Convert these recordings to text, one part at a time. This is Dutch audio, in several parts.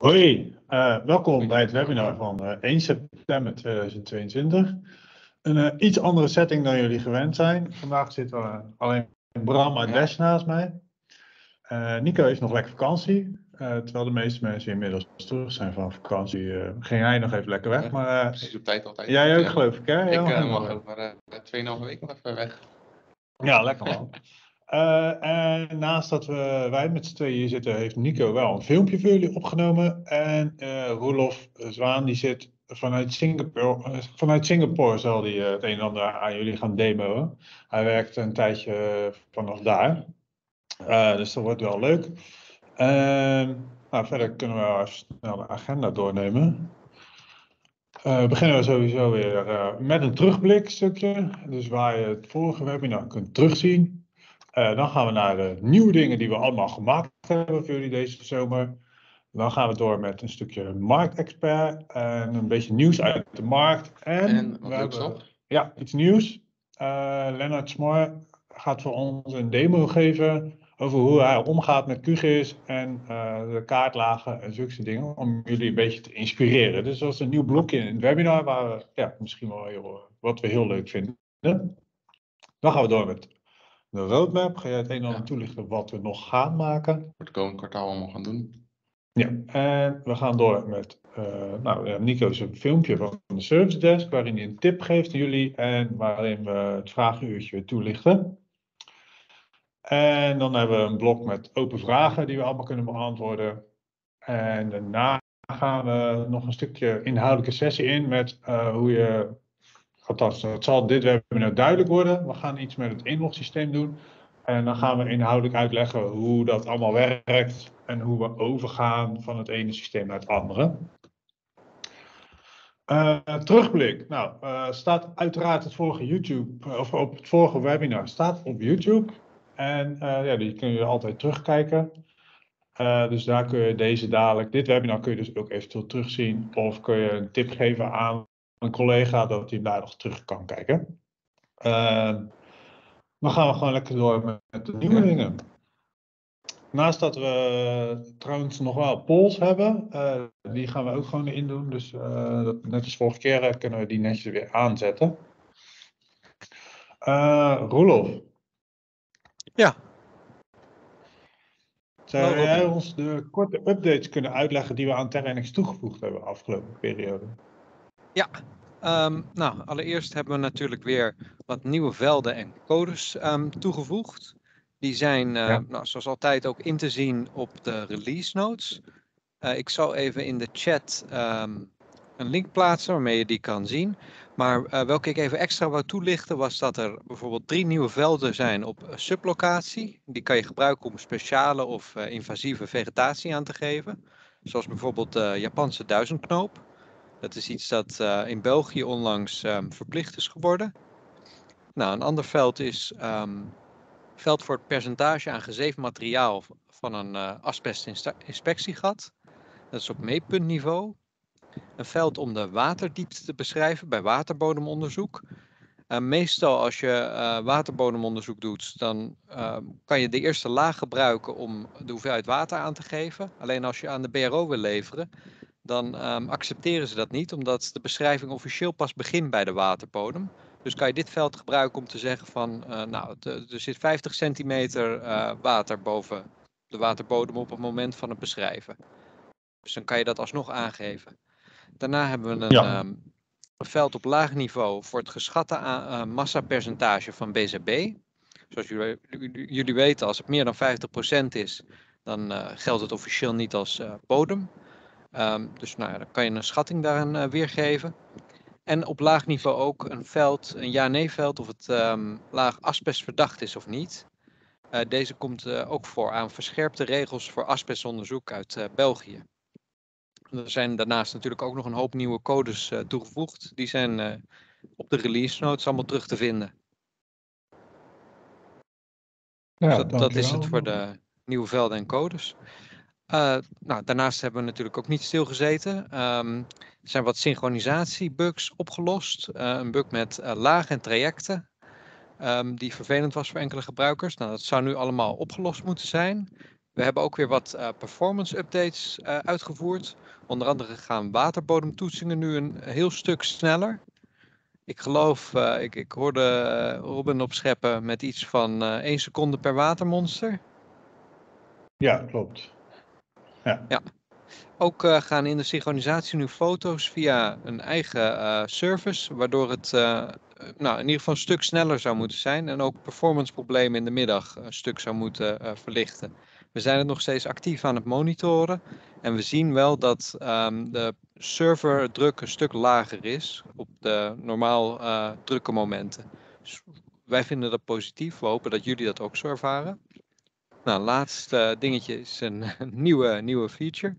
Hoi, uh, welkom bij het webinar van uh, 1 september 2022. Een uh, iets andere setting dan jullie gewend zijn. Vandaag zit alleen Bram uit Des naast mij. Nico is nog lekker vakantie, terwijl de meeste mensen inmiddels terug zijn van vakantie. ging hij nog even lekker weg, maar... Precies op tijd altijd. Jij ook geloof ik, hè? Ik mag maar 2,5 weken nog even weg. Ja, lekker man. Uh, en naast dat we, wij met z'n tweeën hier zitten, heeft Nico wel een filmpje voor jullie opgenomen. En uh, Roelof Zwaan, die zit vanuit Singapore, uh, vanuit Singapore zal hij het een en ander aan jullie gaan demoen. Hij werkt een tijdje vanaf daar. dus dat wordt wel leuk. Ehm, nou, verder kunnen we even snel de agenda doornemen. beginnen we sowieso weer met een terugblik stukje. Dus waar je het vorige webinar kunt terugzien. Uh, dan gaan we naar de nieuwe dingen die we allemaal gemaakt hebben voor jullie deze zomer. Dan gaan we door met een stukje marktexpert en een beetje nieuws uit de markt. En, en we hebben, ja, iets nieuws. Uh, Lennart Smor gaat voor ons een demo geven over hoe hij omgaat met QGIS en uh, de kaartlagen en zulke dingen. Om jullie een beetje te inspireren. Dus dat is een nieuw blokje in het webinar waar we ja, misschien wel heel, wat we heel leuk vinden. Dan gaan we door met de roadmap. Ga jij het een en ander toelichten wat we nog gaan maken? Voor het komende kwartaal allemaal gaan doen. Ja, en we gaan door met uh, nou, Nico's een filmpje van de service desk, waarin hij een tip geeft aan jullie en waarin we het vragenuurtje weer toelichten. En dan hebben we een blok met open vragen die we allemaal kunnen beantwoorden. En daarna gaan we nog een stukje inhoudelijke sessie in met uh, hoe je althans, het zal dit webinar duidelijk worden. We gaan iets met het inlogsysteem doen. En dan gaan we inhoudelijk uitleggen hoe dat allemaal werkt en hoe we overgaan van het ene systeem naar het andere. Uh, terugblik. Nou, uh, staat uiteraard het vorige YouTube, of op het vorige webinar staat op YouTube. En ja, die kun je altijd terugkijken. dus daar kun je deze dadelijk, dit webinar kun je dus ook eventueel terugzien. Of kun je een tip geven aan een collega dat hij daar nog terug kan kijken. Uh, dan gaan we gewoon lekker door met, de nieuwe dingen. Naast dat we trouwens nog wel polls hebben, uh, die gaan we ook gewoon erin doen. Dus uh, dat, net als vorige keer eh, kunnen we die netjes weer aanzetten. Uh, Roelof. Ja. Zou jij ons de korte updates kunnen uitleggen die we aan TerraNX toegevoegd hebben de afgelopen periode? Ja, um, nou allereerst hebben we natuurlijk weer wat nieuwe velden en codes um, toegevoegd. Die zijn uh, ja. nou, zoals altijd ook in te zien op de release notes. Uh, ik zal even in de chat um, een link plaatsen waarmee je die kan zien. Maar uh, welke ik even extra wou toelichten was dat er bijvoorbeeld drie nieuwe velden zijn op sublocatie. Die kan je gebruiken om speciale of invasieve vegetatie aan te geven. Zoals bijvoorbeeld de Japanse duizendknoop. Dat is iets dat uh, in België onlangs um, verplicht is geworden. Nou, een ander veld is um, veld voor het percentage aan gezeefd materiaal van een uh, asbestinspectiegat. Dat is op meetpuntniveau. Een veld om de waterdiepte te beschrijven bij waterbodemonderzoek. Meestal als je uh, waterbodemonderzoek doet, dan uh, kan je de eerste laag gebruiken om de hoeveelheid water aan te geven. Alleen als je aan de BRO wil leveren, dan um, accepteren ze dat niet, omdat de beschrijving officieel pas begint bij de waterbodem. Dus kan je dit veld gebruiken om te zeggen van, uh, nou, er zit 50 centimeter uh, water boven de waterbodem op het moment van het beschrijven. Dus dan kan je dat alsnog aangeven. Daarna hebben we een, ja. um, een veld op laag niveau voor het geschatte uh, massapercentage van BZB. Zoals jullie, jullie weten, als het meer dan 50% is, dan geldt het officieel niet als bodem. Um, dus nou ja, dan kan je een schatting daaraan uh, weergeven. En op laag niveau ook een veld, een ja-nee veld, of het um, laag asbest verdacht is of niet. Uh, deze komt uh, ook voor aan verscherpte regels voor asbestonderzoek uit België. Er zijn daarnaast natuurlijk ook nog een hoop nieuwe codes toegevoegd. Die zijn op de release notes allemaal terug te vinden. Ja, dus dat, dat is het voor de nieuwe velden en codes. Uh, nou, daarnaast hebben we natuurlijk ook niet stilgezeten. Um, er zijn wat synchronisatiebugs opgelost. Uh, een bug met uh, lagen en trajecten, um, die vervelend was voor enkele gebruikers. Nou, dat zou nu allemaal opgelost moeten zijn. We hebben ook weer wat performance updates uitgevoerd. Onder andere gaan waterbodemtoetsingen nu een heel stuk sneller. Ik geloof, ik, ik hoorde Robin opscheppen met iets van 1 seconde per watermonster. Ja, klopt. Ja. ja. Ook uh, gaan in de synchronisatie nu foto's via een eigen uh, service, waardoor het uh, nou, in ieder geval een stuk sneller zou moeten zijn en ook performance problemen in de middag een stuk zou moeten verlichten. We zijn het nog steeds actief aan het monitoren en we zien wel dat um, de serverdruk een stuk lager is op de normaal drukke momenten. Dus wij vinden dat positief. We hopen dat jullie dat ook zo ervaren. Nou, laatste dingetje is een, nieuwe, nieuwe feature.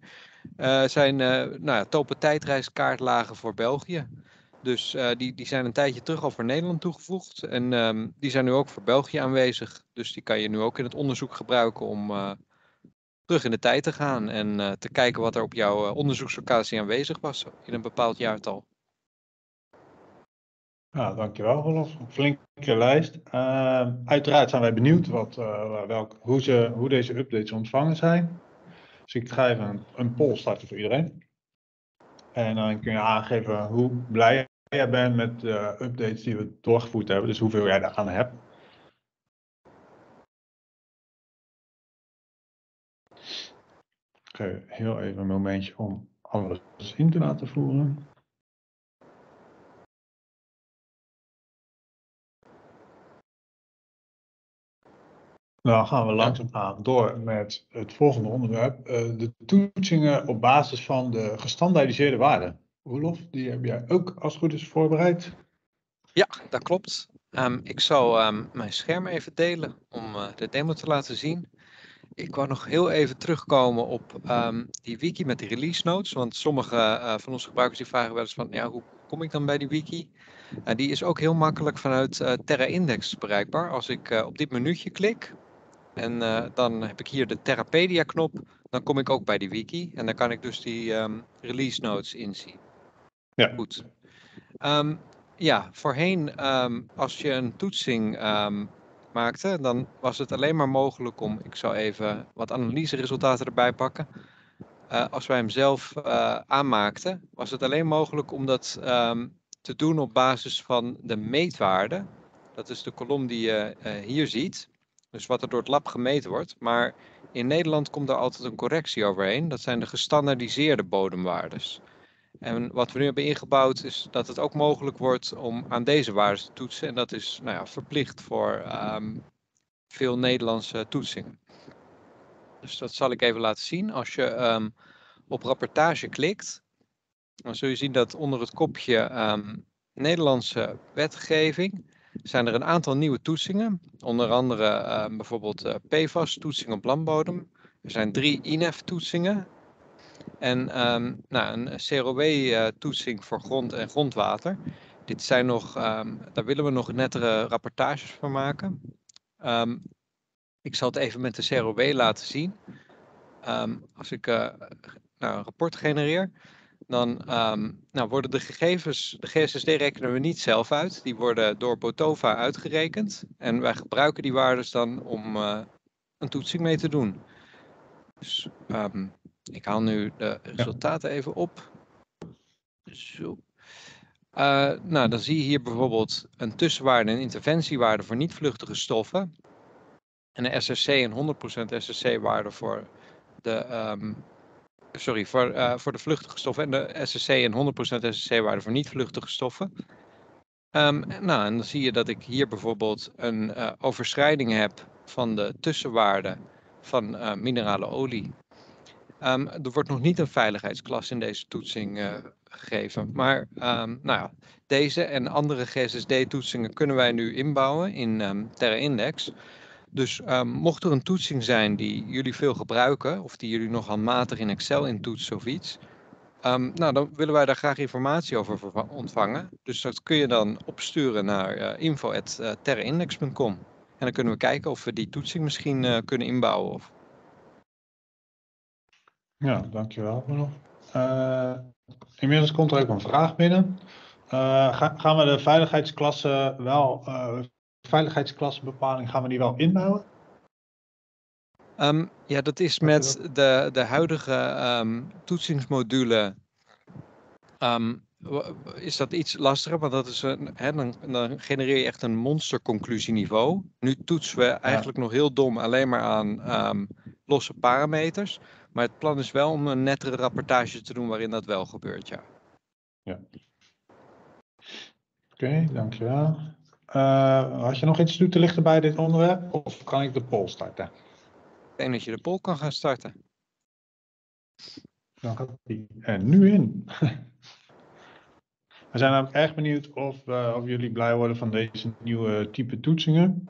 Uh, zijn uh, nou ja, topen tijdreiskaartlagen voor België. Dus die, die zijn een tijdje terug al voor Nederland toegevoegd. En um, die zijn nu ook voor België aanwezig. Dus die kan je nu ook in het onderzoek gebruiken om terug in de tijd te gaan. En te kijken wat er op jouw onderzoekslocatie aanwezig was in een bepaald jaartal. Ja, dankjewel Rolf. Een flinke lijst. Uh, uiteraard zijn wij benieuwd wat, uh, welk, hoe, ze, hoe deze updates ontvangen zijn. Dus ik ga even een, poll starten voor iedereen. En dan kun je aangeven hoe blij jij bent met de updates die we doorgevoerd hebben. Dus hoeveel jij daaraan hebt. Oké, heel even een momentje om alles in te laten voeren. Dan gaan we langzaamaan door met het volgende onderwerp. Uh, de toetsingen op basis van de gestandaardiseerde waarden. Roelof, die heb jij ook als het goed is voorbereid. Ja, dat klopt. Um, ik zal um, mijn scherm even delen om uh, de demo te laten zien. Ik wou nog heel even terugkomen op um, die wiki met die release notes. Want sommige uh, van onze gebruikers die vragen wel eens van, ja, hoe kom ik dan bij die wiki? Uh, die is ook heel makkelijk vanuit Terra Index bereikbaar. Als ik op dit menuutje klik, en uh, dan heb ik hier de Terrapedia knop. Dan kom ik ook bij die wiki. En dan kan ik dus die um, release notes inzien. Ja. Goed. Um, ja, voorheen um, als je een toetsing maakte, dan was het alleen maar mogelijk om, ik zal even wat analyseresultaten erbij pakken. Uh, als wij hem zelf uh, aanmaakten, was het alleen mogelijk om dat te doen op basis van de meetwaarde. Dat is de kolom die je hier ziet. Dus wat er door het lab gemeten wordt. Maar in Nederland komt er altijd een correctie overheen. Dat zijn de gestandaardiseerde bodemwaardes. En wat we nu hebben ingebouwd is dat het ook mogelijk wordt om aan deze waarden te toetsen. En dat is nou ja, verplicht voor um, veel Nederlandse toetsingen. Dus dat zal ik even laten zien. Als je um, op rapportage klikt, dan zul je zien dat onder het kopje um, Nederlandse wetgeving zijn er een aantal nieuwe toetsingen. Onder andere uh, bijvoorbeeld uh, PFAS-toetsing op landbodem. Er zijn drie INEF-toetsingen. En um, nou, een CROW-toetsing uh, voor grond en grondwater. Dit zijn nog, um, daar willen we nog nettere rapportages van maken. Um, ik zal het even met de CROW laten zien. als ik nou, een rapport genereer, dan um, nou, worden de gegevens, de GSSD rekenen we niet zelf uit. Die worden door Botova uitgerekend. En wij gebruiken die waardes dan om uh, een toetsing mee te doen. Dus um, ik haal nu de resultaten even op. Zo. Uh, nou, dan zie je hier bijvoorbeeld een tussenwaarde en interventiewaarde voor niet-vluchtige stoffen. En een SRC en 100% SRC-waarde voor de um, sorry, voor, uh, voor de vluchtige stoffen en de SSC en 100% SSC-waarde voor niet-vluchtige stoffen. Um, nou, en dan zie je dat ik hier bijvoorbeeld een uh, overschrijding heb van de tussenwaarde van uh, minerale olie. Um, er wordt nog niet een veiligheidsklasse in deze toetsing gegeven. Maar um, nou ja, deze en andere GSSD-toetsingen kunnen wij nu inbouwen in Terra Index. Dus um, mocht er een toetsing zijn die jullie veel gebruiken, of die jullie nog handmatig in Excel intoetsen of iets, um, nou, dan willen wij daar graag informatie over ontvangen. Dus dat kun je dan opsturen naar uh, eh. En dan kunnen we kijken of we die toetsing misschien uh, kunnen inbouwen. Of... Ja, dankjewel. Uh, inmiddels komt er ook een vraag binnen. Gaan we de veiligheidsklasse wel veiligheidsklassebepaling, gaan we die wel inbouwen? Um, Ja, dat is met de, de huidige ehm, toetsingsmodule. ehm, is dat iets lastiger? Want dat is een, hè, dan, dan genereer je echt een monsterconclusieniveau. Nu toetsen we eigenlijk nog heel dom alleen maar aan ehm, losse parameters. Maar het plan is wel om een nettere rapportage te doen waarin dat wel gebeurt, ja. Oké, dankjewel. Eh had je nog iets toe te lichten bij dit onderwerp? Of kan ik de poll starten? Ik denk dat je de poll kan gaan starten. Dan gaat die er nu in. We zijn namelijk erg benieuwd of, eh, of jullie blij worden van deze nieuwe type toetsingen.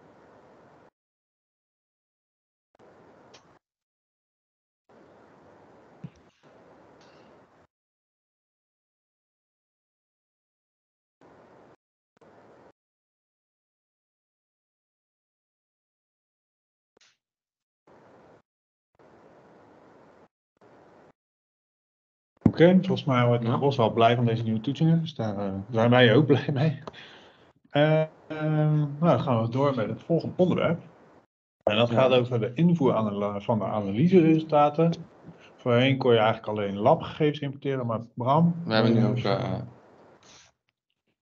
Oké, volgens mij wordt Ja. Ros wel blij van deze nieuwe toetsingen, dus daar eh, zijn wij ook blij mee. Ehm, nou, dan gaan we door met het volgende onderwerp. En dat Ja. gaat over de invoer van de analyseresultaten. Voorheen kon je eigenlijk alleen labgegevens importeren, maar Bram? We hebben nu eh, ook eh,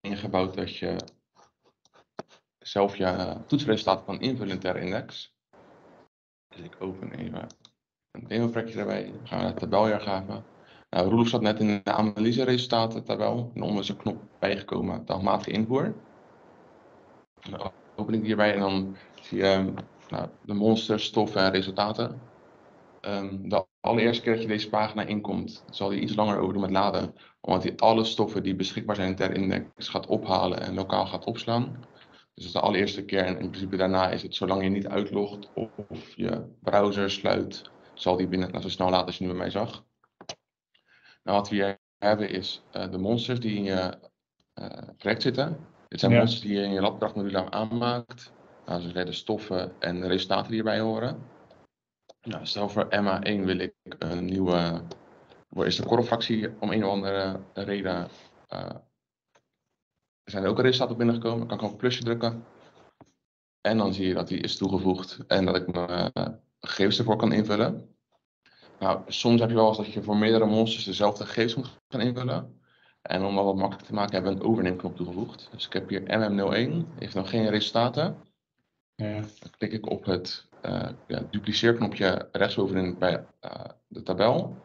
ingebouwd dat je zelf je toetsresultaten kan invullen ter index. Dus ik open even een demofrekje erbij. Dan gaan we naar het tabelweergave. Nou, Roelof zat net in de analyseresultaten tabel. En onder is een knop bijgekomen, de handmatige invoer. Dan open ik hierbij en dan zie je ehm, nou, de monsters, stoffen en resultaten. Ehm, de allereerste keer dat je deze pagina inkomt, zal hij iets langer over doen met laden omdat hij alle stoffen die beschikbaar zijn ter index gaat ophalen en lokaal gaat opslaan. Dus dat is de allereerste keer en in principe daarna is het zolang je niet uitlogt of, of je browser sluit, zal die binnen nou, zo snel laten als je nu bij mij zag. Nou, wat we hier hebben is eh, de monsters die in je eh, project zitten. Dit zijn Ja. monsters die je in je labkrachtmodule aanmaakt. Nou, zoals de stoffen en de resultaten die erbij horen. Nou, stel voor MA1 wil ik een nieuwe is de korrelfractie om een of andere reden. eh, er zijn er ook resultaten binnengekomen. Dan kan ik op een plusje drukken. En dan zie je dat die is toegevoegd en dat ik mijn eh, gegevens ervoor kan invullen. Nou, soms heb je wel eens dat je voor meerdere monsters dezelfde gegevens moet gaan invullen. En om dat wat makkelijker te maken hebben we een overneemknop toegevoegd. Dus ik heb hier MM01, heeft nog geen resultaten. Ja. Dan klik ik op het eh ja, dupliceerknopje rechtsbovenin bij eh, de tabel.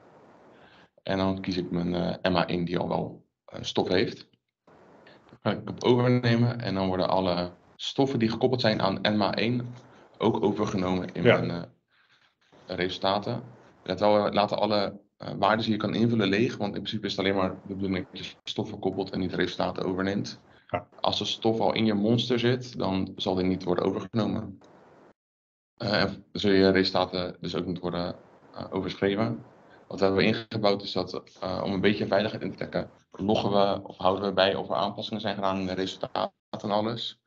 En dan kies ik mijn eh, MA1 die al wel stof heeft. Dan ga ik op overnemen en dan worden alle stoffen die gekoppeld zijn aan MA1 ook overgenomen in Ja. mijn resultaten. Let wel, we laten alle eh, waarden die je kan invullen leeg, want in principe is het alleen maar de bedoeling dat je stoffen koppelt en niet resultaten overneemt. Ja. Als de stof al in je monster zit, dan zal die niet worden overgenomen. Eh, en zul je resultaten dus ook niet worden eh, overschreven. Wat we hebben ingebouwd is dat eh, om een beetje veiligheid in te trekken, loggen we of houden we bij of er aanpassingen zijn gedaan in de resultaten en alles.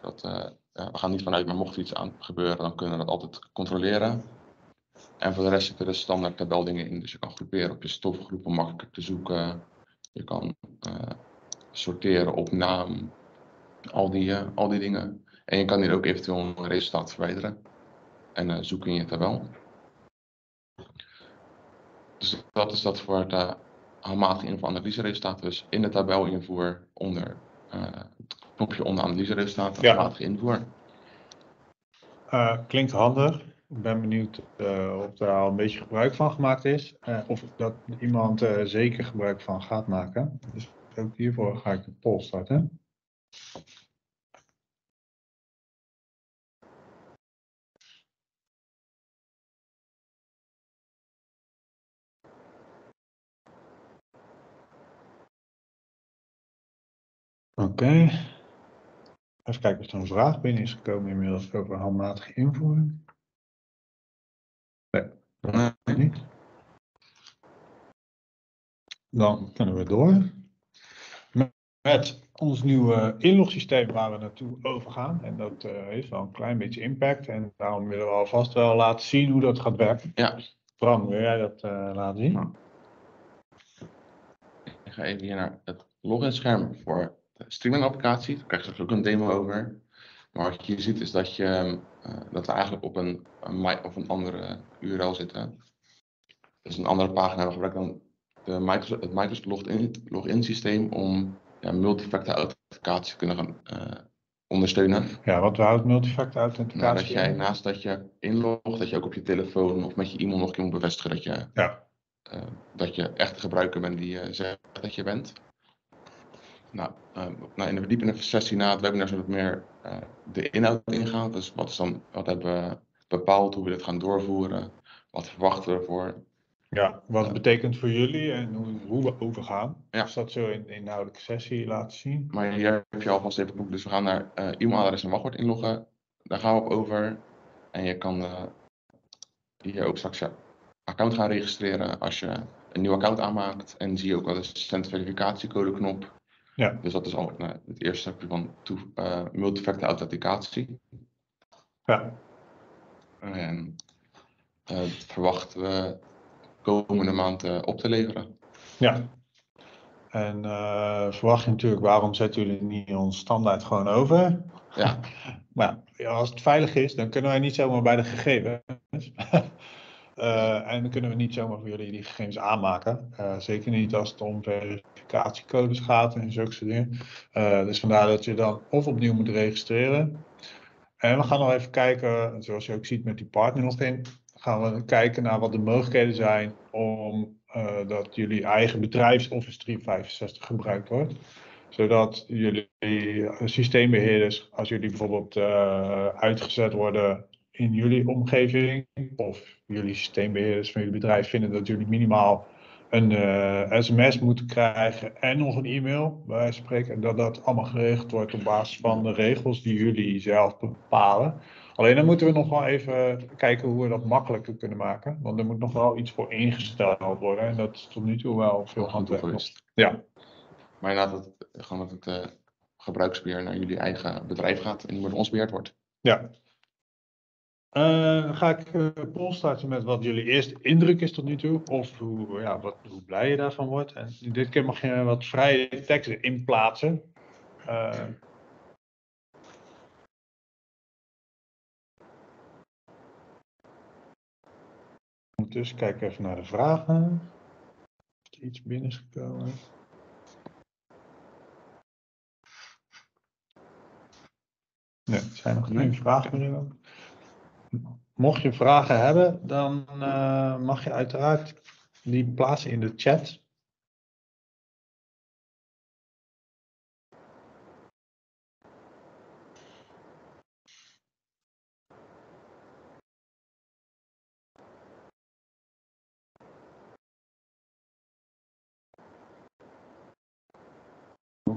Dat, eh, we gaan niet vanuit, maar mocht er iets aan gebeuren, dan kunnen we dat altijd controleren. En voor de rest zitten er standaard tabeldingen in, dus je kan groeperen op je stoffengroepen, makkelijker te zoeken. Je kan eh, sorteren op naam, al die, eh, al die dingen. En je kan hier ook eventueel een resultaat verwijderen en eh, zoeken in je tabel. Dus dat is dat voor het handmatige invoer analyseresultaten. Dus in de tabel invoer onder het knopje onder analyseresultaten, Ja. handmatige invoer. Klinkt handig. Ik ben benieuwd eh, of daar al een beetje gebruik van gemaakt is. eh, of dat iemand eh, zeker gebruik van gaat maken. Dus ook hiervoor ga ik de poll starten. Oké. Even kijken of er een vraag binnen is gekomen inmiddels over handmatige invoering. Nee, Nee. niet. Dan kunnen we door. Met ons nieuwe inlogsysteem waar we naartoe overgaan. En dat eh, heeft wel een klein beetje impact. En daarom willen we alvast wel laten zien hoe dat gaat werken. Ja, Bram, wil jij dat eh, laten zien? Ik ga even hier naar het loginscherm voor de streaming applicatie. Daar krijg je straks ook een demo over. Maar wat je ziet is dat, je, uh, dat we eigenlijk op een, een, of een andere URL zitten. Dus een andere pagina. We gebruiken dan de Microsoft, het Microsoft login, login systeem om ja, multifactor authenticatie te kunnen gaan uh, ondersteunen. Ja, wat houdt multifactor authenticatie nou, Dat jij naast dat je inlogt, dat je ook op je telefoon of met je e-mail nog een keer moet bevestigen dat je, ja. uh, dat je echt de gebruiker bent die je zegt dat je bent. Nou, uh, nou, in de verdiepende sessie na het webinar zullen we meer uh, de inhoud ingaan. Dus wat, is dan, wat hebben we bepaald, hoe we dit gaan doorvoeren, wat verwachten we ervoor. Ja, wat het betekent voor jullie en hoe, hoe we overgaan. Ja. Dus dat zo in de inhoudelijke sessie laten zien. Maar hier heb je alvast even boek. Dus we gaan naar uh, e-mailadres en wachtwoord inloggen. Daar gaan we op over. En je kan hier ook straks je account gaan registreren als je een nieuw account aanmaakt. En zie je ook wel de cent verificatiecode knop. Ja. Dus dat is al nou, het eerste stapje van uh, multifactor authenticatie. Ja. En verwachten we komende maand uh, op te leveren. Ja. En uh, verwacht je natuurlijk, waarom zetten jullie niet ons standaard gewoon over? Ja. maar ja, als het veilig is, dan kunnen wij niet zomaar bij de gegevens. uh, en dan kunnen we niet zomaar voor jullie die gegevens aanmaken. zeker niet als het om verificatiecodes gaat en zulke dingen. dus vandaar dat je dan of opnieuw moet registreren. En we gaan nog even kijken, zoals je ook ziet met die partner nog in, gaan we kijken naar wat de mogelijkheden zijn om dat jullie eigen bedrijfs Office 365 gebruikt wordt. Zodat jullie systeembeheerders, als jullie bijvoorbeeld uitgezet worden in jullie omgeving, of jullie systeembeheerders van jullie bedrijf vinden dat jullie minimaal een uh, sms moeten krijgen en nog een e-mail, bij spreken, en dat dat allemaal geregeld wordt op basis van de regels die jullie zelf bepalen. Alleen dan moeten we nog wel even kijken hoe we dat makkelijker kunnen maken. Want er moet nog wel iets voor ingesteld worden. En dat is tot nu toe wel veel handwerk. Ja. Maar inderdaad, dat, gewoon dat het uh, gebruiksbeheer naar jullie eigen bedrijf gaat en niet meer ons beheerd wordt. Ja. Uh, dan ga ik uh, Paul starten met wat jullie eerste indruk is tot nu toe. Of hoe, ja, wat, hoe blij je daarvan wordt. En dit keer mag je wat vrije teksten inplaatsen. Uh, Dus kijk even naar de vragen. Is er iets binnen is gekomen? Nee, er zijn nog geen vragen binnen. Mocht je vragen hebben, dan uh, mag je uiteraard die plaatsen in de chat.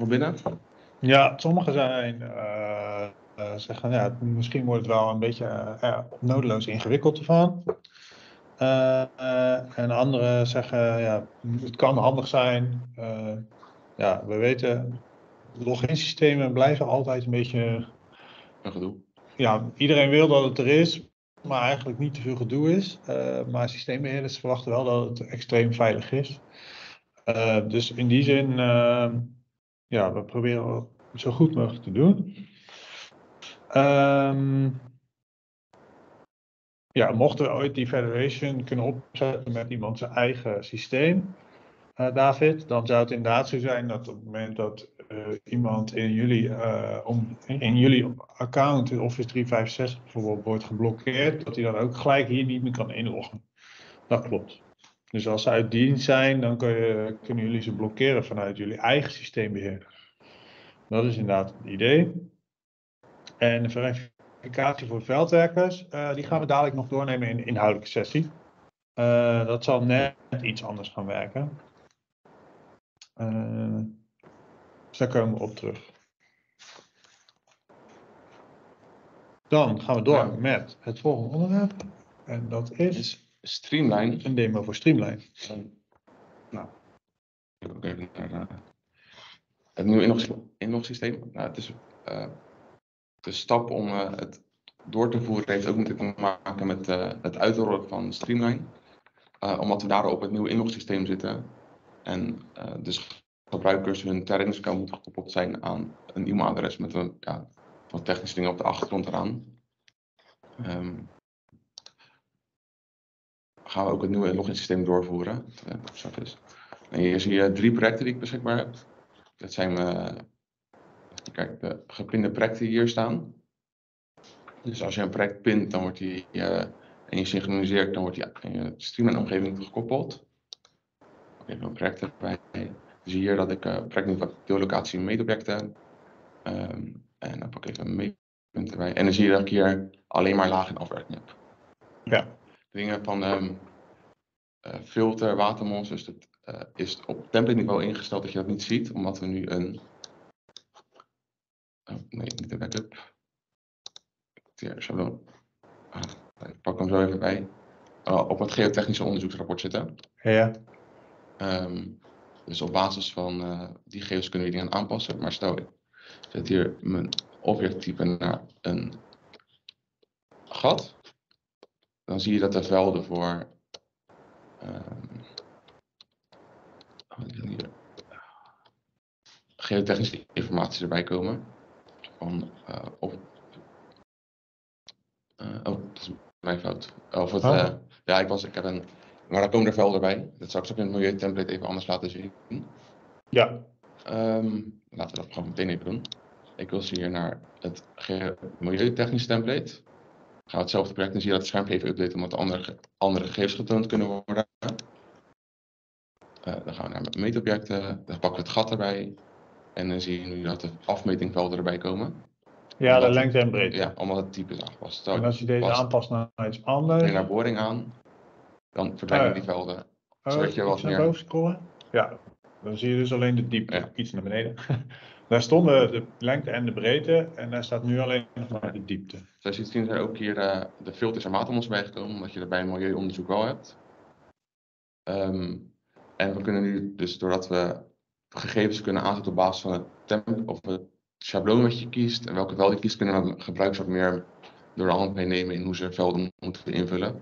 binnen? Ja, sommige zijn uh, zeggen, ja, misschien wordt het wel een beetje uh, nodeloos ingewikkeld ervan. en anderen zeggen, ja, het kan handig zijn. ja, we weten, login systemen blijven altijd een beetje... Een gedoe. Ja, iedereen wil dat het er is, maar eigenlijk niet te veel gedoe is. maar systeembeheerders verwachten wel dat het extreem veilig is. dus in die zin ja, we proberen zo goed mogelijk te doen. Um, ja, mochten we ooit die federation kunnen opzetten met iemand zijn eigen systeem, uh, David, dan zou het inderdaad zo zijn dat op het moment dat uh, iemand in jullie, uh, om, in jullie account in Office 365 bijvoorbeeld wordt geblokkeerd, dat hij dan ook gelijk hier niet meer kan inloggen. Dat klopt. Dus als ze uit dienst zijn, dan kun je, kunnen jullie ze blokkeren vanuit jullie eigen systeembeheerder. Dat is inderdaad het idee. En de verificatie voor veldwerkers, uh, die gaan we dadelijk nog doornemen in de inhoudelijke sessie. Uh, dat zal net iets anders gaan werken. Uh, dus daar komen we op terug. Dan gaan we door ja. met het volgende onderwerp. En dat is Streamline. Een demo voor Streamline. nou, ik heb ook even naar het nieuwe inlogsysteem. Nou, het is de stap om uh, het door te voeren heeft ook te maken met uh, het uitrollen van Streamline. omdat we daar op het nieuwe inlogsysteem zitten. En dus gebruikers hun trainingsaccount moeten gekoppeld zijn aan een e-mailadres met een ja, wat technische dingen op de achtergrond eraan. Ehm, gaan we ook het nieuwe login systeem doorvoeren. Uh, en hier zie je drie projecten die ik beschikbaar heb. Dat zijn mijn, kijk, de geplinde projecten die hier staan. Dus als je een project pint, dan wordt die, uh, en je synchroniseert, dan wordt die in je streamline-omgeving gekoppeld. Even een project erbij. Dus hier dat ik uh, project deellocatie meetobjecten heb. Um, en dan pak ik even een meetpunt erbij. En dan zie je dat ik hier alleen maar laag in afwerking heb. Ja. Dingen van um, uh, filter, watermonsters, dat uh, is op template niveau ingesteld dat je dat niet ziet, omdat we nu een. Oh, nee, niet de backup. Ah, ik pak hem zo even bij. Uh, op het geotechnische onderzoeksrapport zitten. Ja. Um, dus op basis van uh, die gegevens kunnen we dingen aanpassen. Maar stel ik zet hier mijn objecttype naar een gat. Dan zie je dat de velden voor um, hier, geotechnische informatie erbij komen. Van, uh, op, uh, oh, dat is mijn fout. Of het, Oh. uh, ja, ik, was, ik heb een. Maar daar komen er velden bij. Dat zal ik straks in het milieu-template even anders laten zien. Ja. Um, laten we dat gewoon meteen even doen. Ik wil hier naar het milieutechnisch template. Gaan we hetzelfde project en zie je dat het schermpje even updaten omdat andere, andere gegevens getoond kunnen worden. Uh, dan gaan we naar meetobjecten, dan pakken we het gat erbij. En dan zie je nu dat de afmetingvelden erbij komen. Ja, de lengte en breedte. Ja, omdat het type is aangepast. En als je deze past aanpast naar iets anders. naar boring aan, dan verdwijnen ja. die velden. Oh, zodat je wat iets naar meer- boven scrollen. Ja, dan zie je dus alleen de diepte. Ja. Iets naar beneden. daar stonden de lengte en de breedte. En daar staat nu alleen nog maar de diepte. Zoals je ziet zien zijn ook hier eh, de filters en maatmonsters bijgekomen, omdat je dat bij een milieuonderzoek wel hebt. Ehm, en we kunnen nu, dus doordat we gegevens kunnen aanzetten op basis van het temp of het schabloon wat je kiest en welke velden je kiest, kunnen gebruikers wat meer door de hand meenemen in hoe ze velden moeten invullen.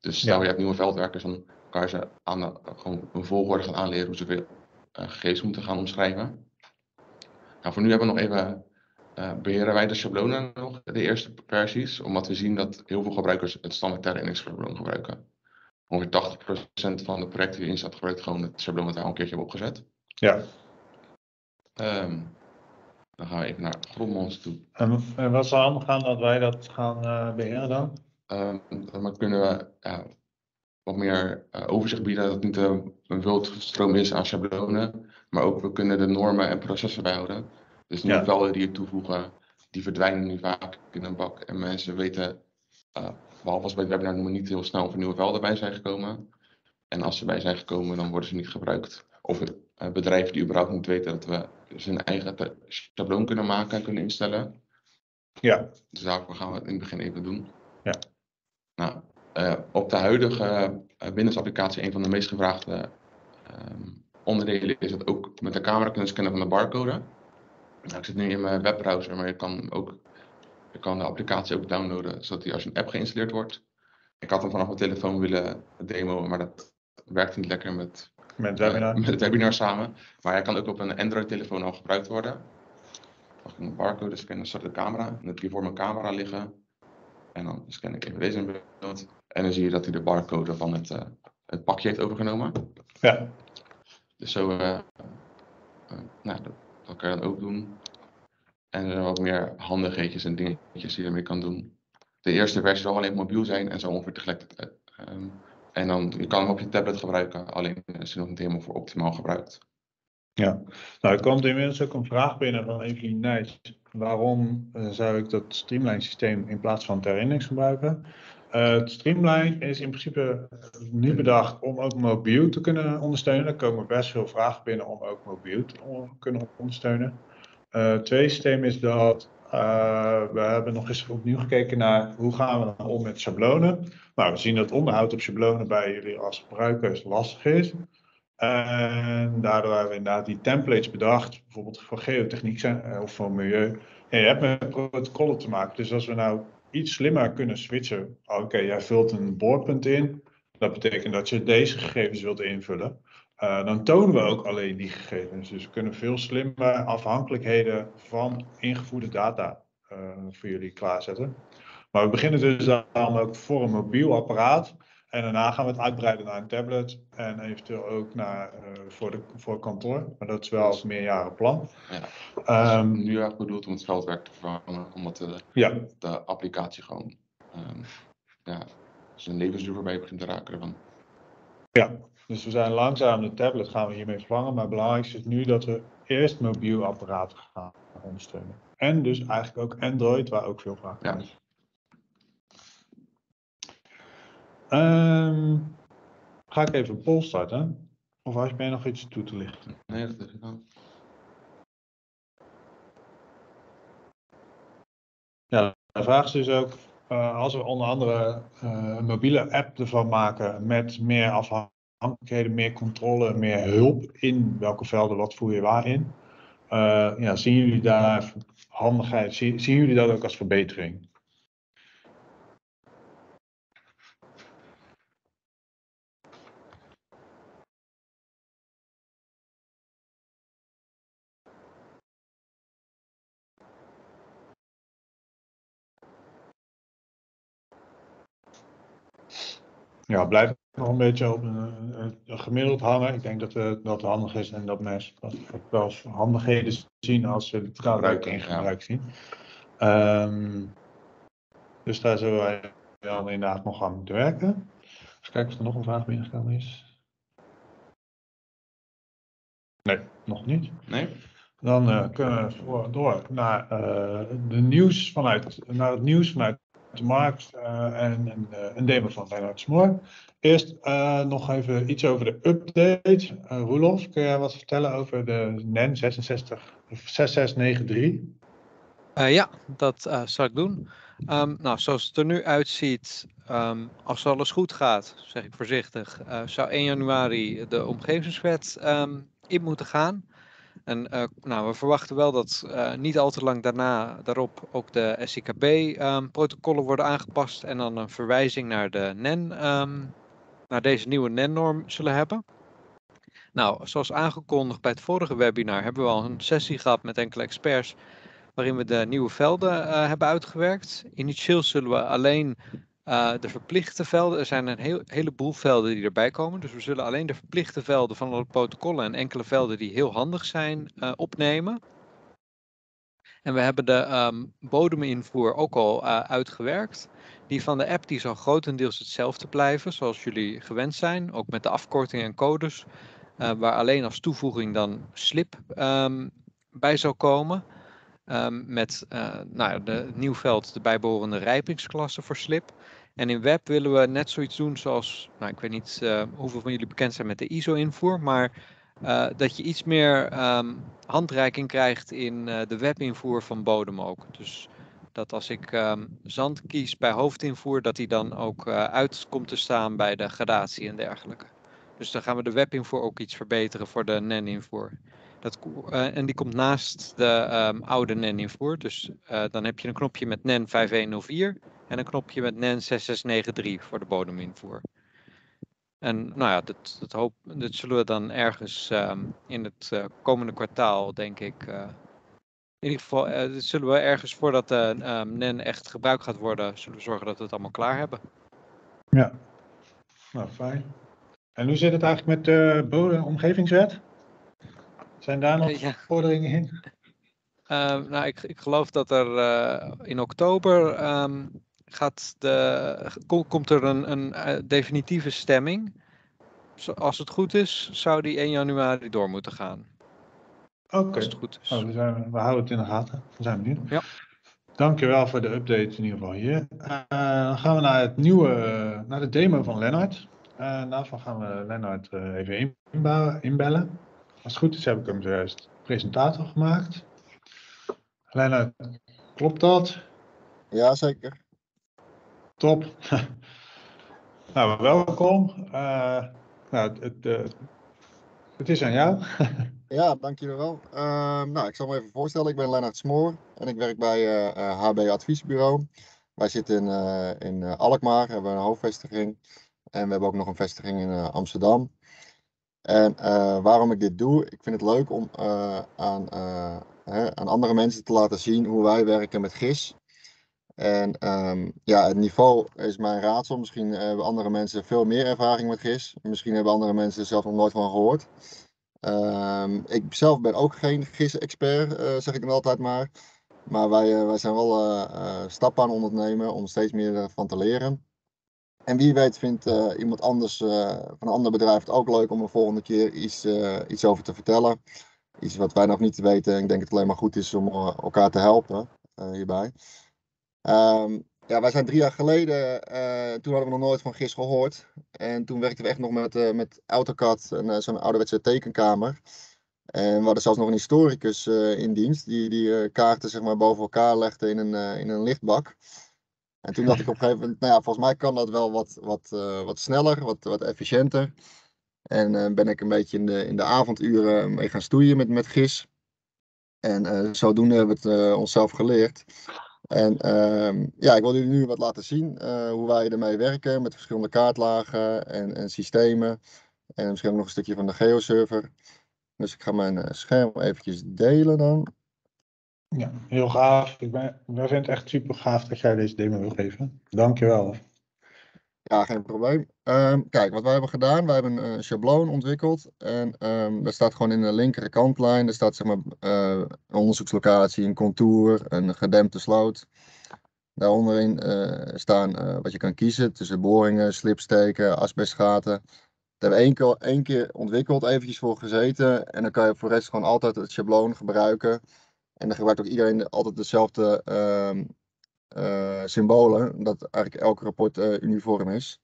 Dus stel Ja. je hebt nieuwe veldwerkers, dan kan je ze aan de, gewoon een volgorde gaan aanleren hoe ze veel eh, gegevens moeten gaan omschrijven. Nou, voor nu hebben we nog even eh, beheren wij de schablonen nog, de eerste versies, omdat we zien dat heel veel gebruikers het standaard Terra schabloon gebruiken. Ongeveer 80% van de projecten die erin staat gebruikt gewoon het schabloon dat wij al een keertje hebben opgezet. Ja. Ehm, dan gaan we even naar grondmonster toe. En, en wat zal handig gaan dat wij dat gaan eh, beheren dan? Ehm, dan kunnen we ja, wat meer eh, overzicht bieden dat het niet een, een wildstroom is aan schablonen, maar ook we kunnen de normen en processen bijhouden. Dus nieuwe Ja. velden die je toevoegen, die verdwijnen nu vaak in een bak en mensen weten, eh, behalve als bij het webinar noemen, niet heel snel of er nieuwe velden bij zijn gekomen. En als ze bij zijn gekomen, dan worden ze niet gebruikt. Of eh, bedrijven die überhaupt niet weten dat we zijn eigen schabloon kunnen maken en kunnen instellen. Ja. Dus daarvoor gaan we het in het begin even doen. Ja. Nou, eh, op de huidige uh, Windows-applicatie, een van de meest gevraagde ehm, onderdelen is het ook met de camera kunnen scannen van de barcode. Nou, ik zit nu in mijn webbrowser, maar je kan, ook, je kan de applicatie ook downloaden, zodat die als een app geïnstalleerd wordt. Ik had hem vanaf mijn telefoon willen demoen, maar dat werkt niet lekker met, Met eh, webinar. met het webinar samen. Maar hij kan ook op een Android-telefoon al gebruikt worden. Mag ik een barcode scannen, start de camera. Dan heb ik hier voor mijn camera liggen. En dan scan ik even deze in beeld. En dan zie je dat hij de barcode van het, eh, het pakje heeft overgenomen. Ja. Dus zo, eh, eh, nou, dat, dat kan je dan ook doen. En er zijn wat meer handigheidjes en dingetjes die je ermee kan doen. De eerste versie zal alleen mobiel zijn en zo ongeveer tegelijkertijd. ehm, en dan, je kan hem op je tablet gebruiken, alleen is hij nog niet helemaal voor optimaal gebruikt. Ja, nou er komt inmiddels ook een vraag binnen van Evelien Nijs. Waarom eh, zou ik dat Streamline systeem in plaats van Terinix gebruiken? Het Streamline is in principe nu bedacht om ook mobiel te kunnen ondersteunen. Er komen best veel vragen binnen om ook mobiel te kunnen ondersteunen. Eh, het tweede systeem is dat we hebben nog eens opnieuw gekeken naar hoe gaan we dan om met schablonen. Nou, we zien dat onderhoud op schablonen bij jullie als gebruikers lastig is. En daardoor hebben we inderdaad die templates bedacht, bijvoorbeeld voor geotechniek eh, of voor milieu. En je hebt met protocollen te maken. Dus als we nou iets slimmer kunnen switchen. Oké, jij vult een boorpunt in. Dat betekent dat je deze gegevens wilt invullen. Eh, dan tonen we ook alleen die gegevens. Dus we kunnen veel slimmer afhankelijkheden van ingevoerde data voor jullie klaarzetten. Maar we beginnen dus dan ook voor een mobiel apparaat. En daarna gaan we het uitbreiden naar een tablet en eventueel ook naar, voor, de, voor kantoor. Maar dat is wel een meerjarenplan. Ja. Um, nu eigenlijk bedoeld om het veldwerk te vervangen, omdat de, ja. de applicatie gewoon um, ja, zijn levensduur voorbij begint te raken ervan. Ja, dus we zijn langzaam de tablet gaan we hiermee vervangen. Maar het belangrijkste is nu dat we eerst mobiel apparaten gaan ondersteunen. En dus eigenlijk ook Android, waar ook veel vraag ja. is. Um, ga ik even een poll starten? Of als je nog iets toe te lichten? Nee, dat is dan. Ja, de vraag is dus ook, uh, als we onder andere uh, een mobiele app ervan maken met meer afhankelijkheden, meer controle, meer hulp in welke velden wat voer je waar in. Uh, ja, zien jullie daar handigheid, zien, zien jullie dat ook als verbetering? Ja, blijft nog een beetje op een, gemiddeld hangen. Ik denk dat uh, dat handig is en dat mensen dat wel handigheden zien als ze het gebruik in gebruik zien. Um, dus daar zullen wij wel inderdaad nog aan moeten werken. Even kijken of er nog een vraag binnengekomen is. Nee, nog niet. Nee. Dan uh, kunnen we door naar, uh, de nieuws vanuit, naar het nieuws vanuit de markt uh, en een, uh, een, demo van Reinhard Smoor. Eerst uh, nog even iets over de update. Roelof, kun jij wat vertellen over de NEN 66, 6693? ja, dat zal ik doen. Um, nou, zoals het er nu uitziet, um, als alles goed gaat, zeg ik voorzichtig, zou 1 januari de omgevingswet um, in moeten gaan. En uh, nou, we verwachten wel dat uh, niet al te lang daarna daarop ook de SIKB-protocollen ehm, worden aangepast en dan een verwijzing naar de NEN, um, naar deze nieuwe NEN-norm zullen hebben. Nou, zoals aangekondigd bij het vorige webinar hebben we al een sessie gehad met enkele experts waarin we de nieuwe velden uh, hebben uitgewerkt. Initieel zullen we alleen uh, de verplichte velden, er zijn een heel, heleboel velden die erbij komen. Dus we zullen alleen de verplichte velden van de protocollen en enkele velden die heel handig zijn uh, opnemen. En we hebben de um, bodeminvoer ook al uh, uitgewerkt. Die van de app die zal grotendeels hetzelfde blijven, zoals jullie gewend zijn. Ook met de afkortingen en codes, waar alleen als toevoeging dan slip um, bij zal komen. Um, met nou, de, het nieuw veld de bijbehorende rijpingsklasse voor slip. En in web willen we net zoiets doen zoals, nou, ik weet niet uh, hoeveel van jullie bekend zijn met de ISO-invoer, maar uh, dat je iets meer um, handreiking krijgt in uh, de webinvoer van bodem ook. Dus dat als ik um, zand kies bij hoofdinvoer, dat die dan ook uit komt te staan bij de gradatie en dergelijke. Dus dan gaan we de webinvoer ook iets verbeteren voor de NEN-invoer. Dat, en die komt naast de um, oude NEN-invoer. Dus dan heb je een knopje met NEN 5104 en een knopje met NEN 6693 voor de bodeminvoer. En nou ja, dat, dat, hoop, dat zullen we dan ergens um, in het uh, komende kwartaal, denk ik. Uh, in ieder geval, uh, zullen we ergens voordat de NEN echt gebruikt gaat worden, zullen we zorgen dat we het allemaal klaar hebben. Ja, nou fijn. En hoe zit het eigenlijk met de bodemomgevingswet? Zijn daar nog ja. vorderingen in? Uh, nou, ik, ik geloof dat er in oktober um, gaat de, komt er een, een uh, definitieve stemming. Als het goed is, zou die 1 januari door moeten gaan. Oké. Okay. Het goed is. Oh, we, zijn, we houden het in de gaten. We zijn benieuwd. Ja. Dankjewel voor de update in ieder geval hier. Uh, dan gaan we naar het nieuwe, naar de demo van Lennart. Uh, daarvan gaan we Lennart uh, even inbellen. Als het goed is heb ik hem zojuist presentator gemaakt. Lennart, klopt dat? Ja, zeker. Top. nou, welkom. Uh, nou, het, uh, het is aan jou. ja, dankjewel. Uh, nou, ik zal me even voorstellen. Ik ben Lennart Smoor en ik werk bij HB Adviesbureau. Wij zitten in, in Alkmaar, hebben een hoofdvestiging. En we hebben ook nog een vestiging in Amsterdam. En waarom ik dit doe, ik vind het leuk om aan hè, aan andere mensen te laten zien hoe wij werken met GIS. En ehm, ja, het niveau is mijn raadsel. Misschien hebben andere mensen veel meer ervaring met GIS. Misschien hebben andere mensen er zelf nog nooit van gehoord. Ehm, ik zelf ben ook geen GIS-expert, eh, zeg ik dan altijd maar. Maar wij, eh, wij zijn wel uh, stappen aan ondernemen om steeds meer van te leren. En wie weet vindt iemand anders van een ander bedrijf het ook leuk om een volgende keer iets, iets over te vertellen. Iets wat wij nog niet weten. Ik denk dat het alleen maar goed is om elkaar te helpen hierbij. Um, ja, wij zijn drie jaar geleden, uh, toen hadden we nog nooit van GIS gehoord. En toen werkten we echt nog met, uh, met AutoCAD en uh, zo'n ouderwetse tekenkamer. En we hadden zelfs nog een historicus in dienst, die, die kaarten zeg maar, boven elkaar legde in een, in een lichtbak. En toen dacht ik op een gegeven moment, nou ja, volgens mij kan dat wel wat, wat, wat sneller, wat, wat efficiënter. En ben ik een beetje in de, in de avonduren mee gaan stoeien met, met GIS. En zodoende hebben we het onszelf geleerd. En uh, ja, ik wil jullie nu wat laten zien uh, hoe wij ermee werken met verschillende kaartlagen en, en, systemen. En misschien ook nog een stukje van de geoserver. Dus ik ga mijn uh, scherm eventjes delen dan. Ja, heel gaaf. Ik ben, vinden het echt super gaaf dat jij deze demo wil geven. Dankjewel. Ja, geen probleem. Um, kijk, wat wij hebben gedaan, wij hebben een schabloon ontwikkeld. En um, daar staat gewoon in de linkere kantlijn, er staat zeg maar uh, een onderzoekslocatie, een contour, een gedempte sloot. Daaronderin uh, staan wat je kan kiezen tussen boringen, slipsteken, asbestgaten. Daar hebben we één keer, één keer ontwikkeld, eventjes voor gezeten. En dan kan je voor de rest gewoon altijd het schabloon gebruiken. En dan gebruikt ook iedereen altijd dezelfde uh, symbolen, dat eigenlijk elk rapport uh, uniform is.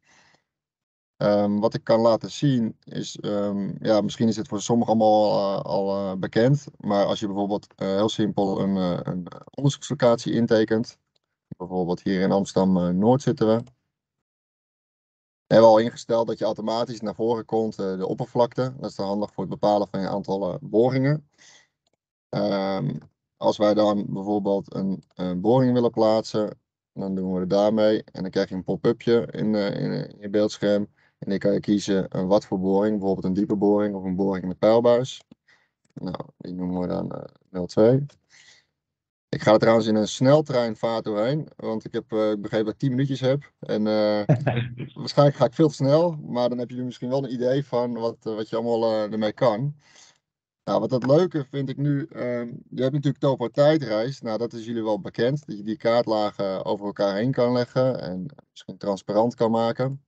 Um, wat ik kan laten zien is, um, ja, misschien is het voor sommigen allemaal uh, al bekend, maar als je bijvoorbeeld heel simpel een, een, onderzoekslocatie intekent, bijvoorbeeld hier in Amsterdam-Noord zitten we, we hebben al ingesteld dat je automatisch naar voren komt de oppervlakte. Dat is dan handig voor het bepalen van je aantal boringen. Um, als wij dan bijvoorbeeld een, boring willen plaatsen, dan doen we het daarmee. En dan krijg je een pop-upje in, uh, in, je beeldscherm. En dan kan je kiezen een wat voor boring, bijvoorbeeld een diepe boring of een boring met pijlbuis. Nou, die noemen we dan uh, eh, 02. Ik ga er trouwens in een sneltreinvaart doorheen, want ik heb begrepen dat ik 10 minuutjes heb. En waarschijnlijk ga ik veel te snel, maar dan heb je misschien wel een idee van wat, wat je allemaal ermee kan. Nou, wat het leuke vind ik nu, ehm, je hebt natuurlijk Topo tijdreis. Nou, dat is jullie wel bekend, dat je die kaartlagen over elkaar heen kan leggen en misschien transparant kan maken.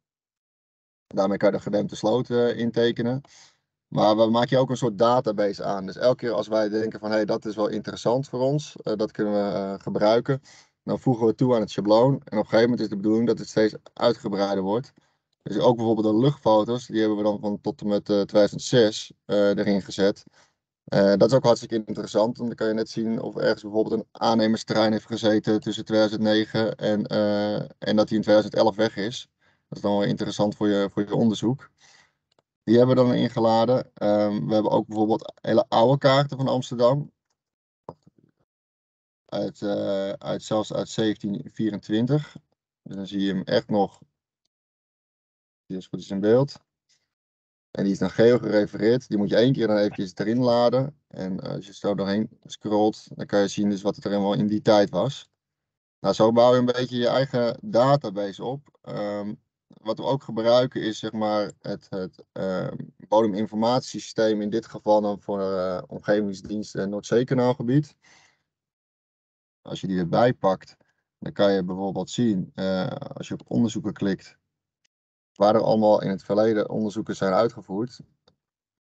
Daarmee kan je de gedempte sloot uh, intekenen. Maar we maken je ook een soort database aan. Dus elke keer als wij denken van, hé, hey, dat is wel interessant voor ons, uh, dat kunnen we uh, gebruiken, dan voegen we toe aan het schabloon. En op een gegeven moment is de bedoeling dat het steeds uitgebreider wordt. Dus ook bijvoorbeeld de luchtfoto's, die hebben we dan van tot en met 2006 erin gezet. Uh, dat is ook hartstikke interessant, want dan kan je net zien of ergens bijvoorbeeld een aannemersterrein heeft gezeten tussen 2009 en, uh, en dat hij in 2011 weg is. Dat is dan wel interessant voor je, voor je onderzoek. Die hebben we dan ingeladen. Um, we hebben ook bijvoorbeeld hele oude kaarten van Amsterdam. Uit, uh, uit, zelfs uit 1724. Dus dan zie je hem echt nog. Die is goed in beeld. En die is dan geel gerefereerd. Die moet je één keer dan eventjes erin laden. En als je zo doorheen scrolt, dan kan je zien dus wat er helemaal in die tijd was. Nou, zo bouw je een beetje je eigen database op. Um, wat we ook gebruiken is zeg maar het, het uh, bodeminformatiesysteem, in dit geval dan voor uh, omgevingsdienst Noordzeekanaalgebied. Als je die erbij pakt, dan kan je bijvoorbeeld zien, uh, als je op onderzoeken klikt, waar er allemaal in het verleden onderzoeken zijn uitgevoerd.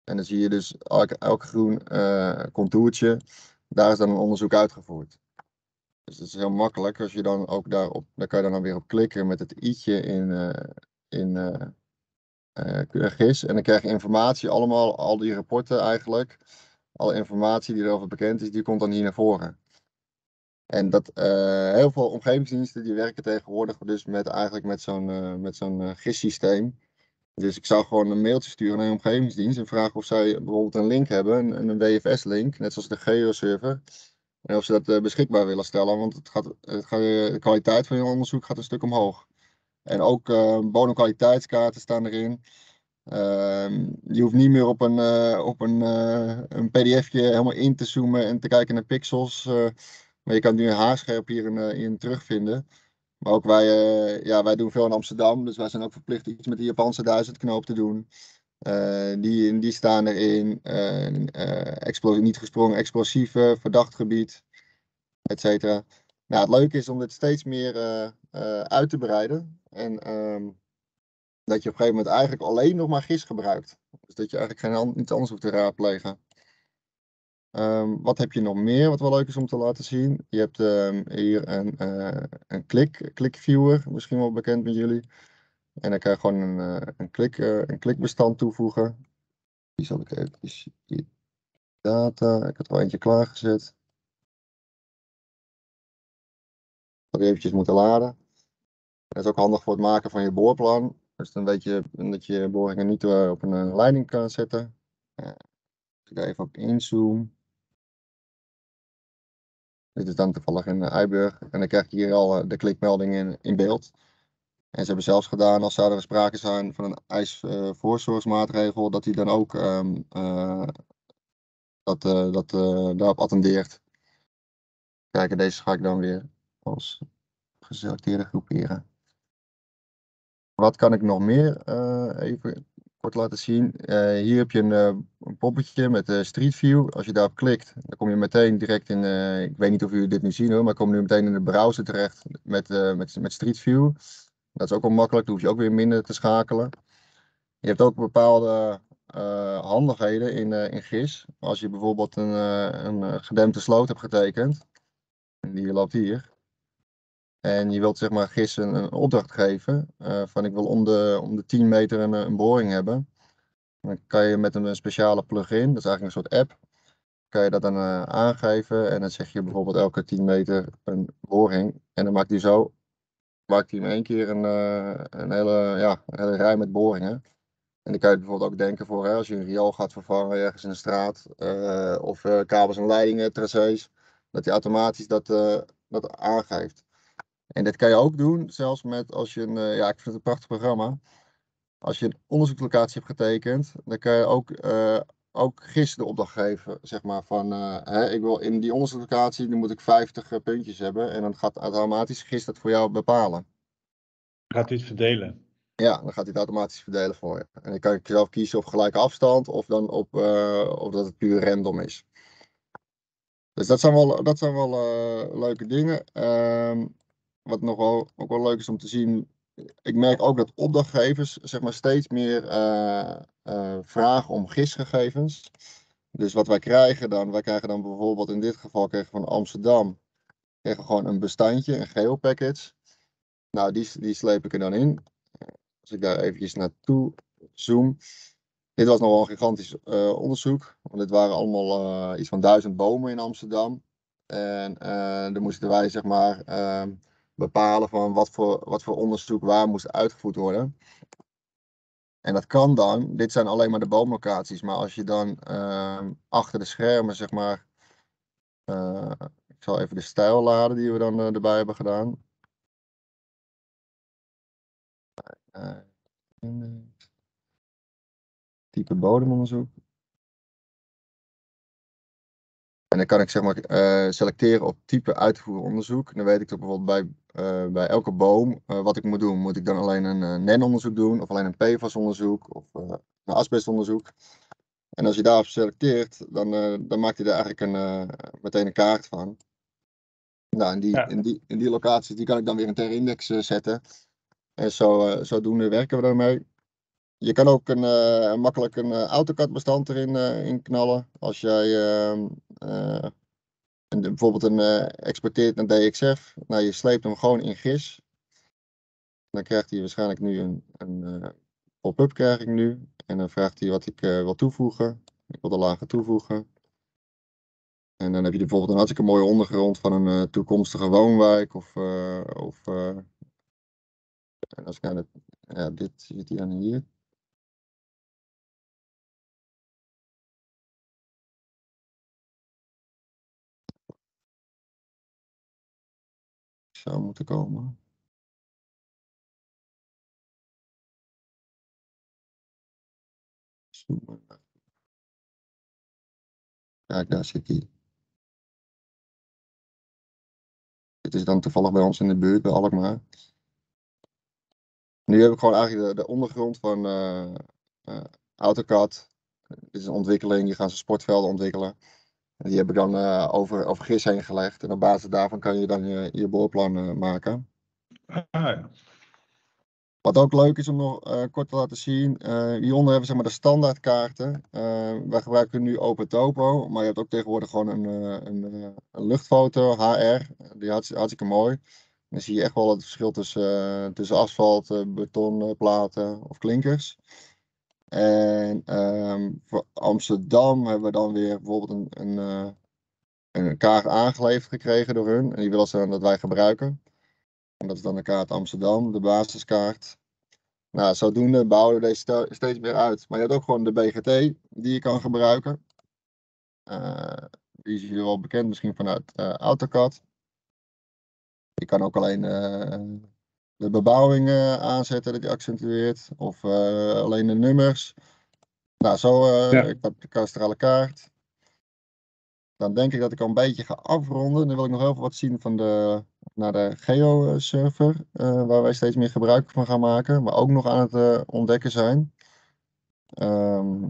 En dan zie je dus elk, groen uh, contourtje, daar is dan een onderzoek uitgevoerd. Dus dat is heel makkelijk. Als je dan ook daarop, daar kan je dan weer op klikken met het i'tje in, uh, in uh, GIS. En dan krijg je informatie, allemaal, al die rapporten eigenlijk. Alle informatie die erover bekend is, die komt dan hier naar voren. En dat uh, heel veel omgevingsdiensten die werken tegenwoordig dus met eigenlijk met zo'n uh, met zo'n uh, GIS-systeem. Dus ik zou gewoon een mailtje sturen naar een omgevingsdienst en vragen of zij bijvoorbeeld een link hebben, een, een WFS-link, net zoals de GeoServer. En of ze dat beschikbaar willen stellen, want het gaat, het gaat, de kwaliteit van je onderzoek gaat een stuk omhoog. En ook bodemkwaliteitskaarten staan erin. Ehm, je hoeft niet meer op een, eh, op een, eh, een pdfje helemaal in te zoomen en te kijken naar pixels. Eh, maar je kan nu haarscherp hierin in, in terugvinden. Maar ook wij, eh, ja, wij doen veel in Amsterdam, dus wij zijn ook verplicht iets met de Japanse duizendknoop te doen. Eh, die, die staan erin. eh eh, niet gesprongen, explosieve, verdacht gebied, et cetera. Nou, het leuke is om dit steeds meer eh, eh, uit te breiden. En ehm, dat je op een gegeven moment eigenlijk alleen nog maar GIS gebruikt. Dus dat je eigenlijk geen an- iets anders hoeft te raadplegen. Ehm, wat heb je nog meer wat wel leuk is om te laten zien? Je hebt ehm, hier een, eh een klik, misschien wel bekend met jullie. En dan kan je gewoon een, eh, een, klik, eh, een klikbestand toevoegen. Die zal ik even data. Ik had er al eentje klaargezet. Dat eventjes moeten laden. Dat is ook handig voor het maken van je boorplan. Dus dan weet je dat je boringen niet op een leiding kan zetten. Ik daar even op inzoom. Dit is dan toevallig in eh, Eiburg. En dan krijg je hier al eh, de klikmelding in, in beeld. En ze hebben zelfs gedaan, als zou er sprake zijn van een ijsvoorzorgsmaatregel, dat die dan ook ehm, eh, dat, dat, daarop attendeert. Kijk, deze ga ik dan weer als geselecteerde groeperen. Wat kan ik nog meer even laten zien? Eh, hier heb je een, eh, poppetje met eh, Street View. Als je daarop klikt, dan kom je meteen direct in. ik weet niet of jullie dit nu zien hoor, maar kom nu meteen in de browser terecht met, met, met Street View. Dat is ook wel makkelijk, dan hoef je ook weer minder te schakelen. Je hebt ook bepaalde handigheden in, in GIS. Als je bijvoorbeeld een, een gedempte sloot hebt getekend, en die loopt hier. En je wilt zeg maar GIS een, opdracht geven eh, van ik wil om de, om de 10 meter een, een boring hebben. Dan kan je met een, speciale plugin, dat is eigenlijk een soort app, kan je dat dan eh, aangeven. En dan zeg je bijvoorbeeld elke 10 meter een boring. En dan maakt hij zo, maakt hij in één keer een, eh, een, hele, ja, een hele rij met boringen. En dan kan je bijvoorbeeld ook denken voor hè, als je een riool gaat vervangen ergens in de straat. of kabels en leidingen, tracés. Dat hij automatisch dat, dat aangeeft. En dit kan je ook doen, zelfs met als je een, eh, ja, ik vind het een prachtig programma. Als je een onderzoekslocatie hebt getekend, dan kan je ook, eh ook GIS de opdracht geven, zeg maar, van eh, hè, ik wil in die onderzoekslocatie, dan moet ik 50 eh, puntjes hebben. En dan gaat automatisch GIS dat voor jou bepalen. Gaat hij het verdelen? Ja, dan gaat hij het automatisch verdelen voor je. En dan kan je zelf kiezen op gelijke afstand of dan op, eh, of dat het puur random is. Dus dat zijn wel, dat zijn wel leuke dingen. Ehm, wat nog ook wel leuk is om te zien. Ik merk ook dat opdrachtgevers zeg maar, steeds meer eh, eh, vragen om GIS-gegevens. Dus wat wij krijgen dan, wij krijgen dan bijvoorbeeld in dit geval krijgen we van Amsterdam krijgen we gewoon een bestandje, een geopackage. Nou, die, die sleep ik er dan in. Als ik daar eventjes naartoe zoom. Dit was nogal een gigantisch eh, onderzoek. Want dit waren allemaal eh, iets van duizend bomen in Amsterdam. En eh dan moesten wij zeg maar ehm, bepalen van wat voor, wat voor onderzoek waar moest uitgevoerd worden. En dat kan dan, dit zijn alleen maar de boomlocaties, maar als je dan ehm, achter de schermen zeg maar, eh, ik zal even de stijl laden die we dan eh, erbij hebben gedaan. Eh, type bodemonderzoek. En dan kan ik zeg maar eh, selecteren op type uitvoeren onderzoek. Dan weet ik dat bijvoorbeeld bij, eh, bij elke boom eh, wat ik moet doen. Moet ik dan alleen een NEN-onderzoek doen of alleen een PFAS-onderzoek of een asbestonderzoek. En als je daarop selecteert, dan, dan maakt hij er eigenlijk een, meteen een kaart van. Nou, en die, Ja. in, die, in die locaties die kan ik dan weer een ter-index zetten. En zo, zodoende werken we daarmee. Je kan ook een, makkelijk een AutoCAD-bestand erin in knallen. Als jij eh, een- bijvoorbeeld een eh, exporteert naar DXF, nou je sleept hem gewoon in GIS. Dan krijgt hij waarschijnlijk nu een, een eh, pop-up krijg ik nu. En dan vraagt hij wat ik wil toevoegen. Ik wil de lagen toevoegen. En dan heb je bijvoorbeeld een hartstikke mooie ondergrond van een toekomstige woonwijk. Of, of en als ik naar ja, dit zit hij dan hier. Zou moeten komen. Kijk, daar zit hij. Dit is dan toevallig bij ons in de buurt, bij Alkmaar. Nu heb ik gewoon eigenlijk de, de ondergrond van eh, AutoCAD. Dit is een ontwikkeling, die gaan ze sportvelden ontwikkelen. Die heb ik dan eh, over, over GIS heen gelegd. En op basis daarvan kan je dan je, je boorplan eh, maken. Ah, ja. Wat ook leuk is om nog eh, kort te laten zien, hieronder hebben we zeg maar de standaardkaarten. Wij gebruiken nu OpenTopo, maar je hebt ook tegenwoordig gewoon een, een, een luchtfoto, HR. Die is hartstikke mooi. Dan zie je echt wel het verschil tussen, tussen asfalt, betonplaten of klinkers. En ehm, voor Amsterdam hebben we dan weer bijvoorbeeld een, een, eh, een kaart aangeleverd gekregen door hun. En die willen ze dan dat wij gebruiken. En dat is dan de kaart Amsterdam, de basiskaart. Nou, zodoende bouwen we deze ste- steeds meer uit. Maar je hebt ook gewoon de BGT die je kan gebruiken. Eh, die is jullie wel bekend misschien vanuit eh, AutoCAD. Je kan ook alleen de bebouwing aanzetten dat die accentueert. Of eh, alleen de nummers. Nou, zo eh Ja. ik heb de kadastrale kaart. Dan denk ik dat ik al een beetje ga afronden. Dan wil ik nog heel veel wat zien van de, naar de GeoServer, eh waar wij steeds meer gebruik van gaan maken, maar ook nog aan het ontdekken zijn. Ehm,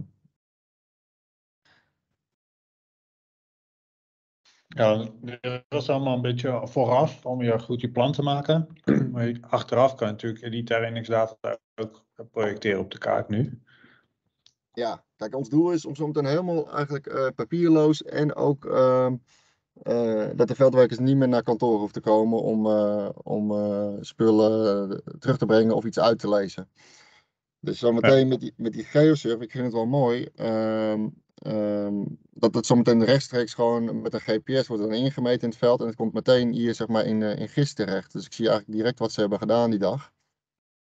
Ja, dat was allemaal een beetje vooraf om je goed je plan te maken. Maar achteraf kan je natuurlijk elitaire indexdata ook projecteren op de kaart nu. ja, kijk, ons doel is om zometeen helemaal eigenlijk eh, papierloos en ook ehm, eh, dat de veldwerkers niet meer naar kantoor hoeven te komen om, eh, om spullen terug te brengen of iets uit te lezen. Dus zometeen met die, met die geosurf, ik vind het wel mooi, ehm, ehm, dat het zometeen rechtstreeks gewoon met een GPS wordt dan ingemeten in het veld en het komt meteen hier zeg maar in, eh, in GIS terecht. Dus ik zie eigenlijk direct wat ze hebben gedaan die dag.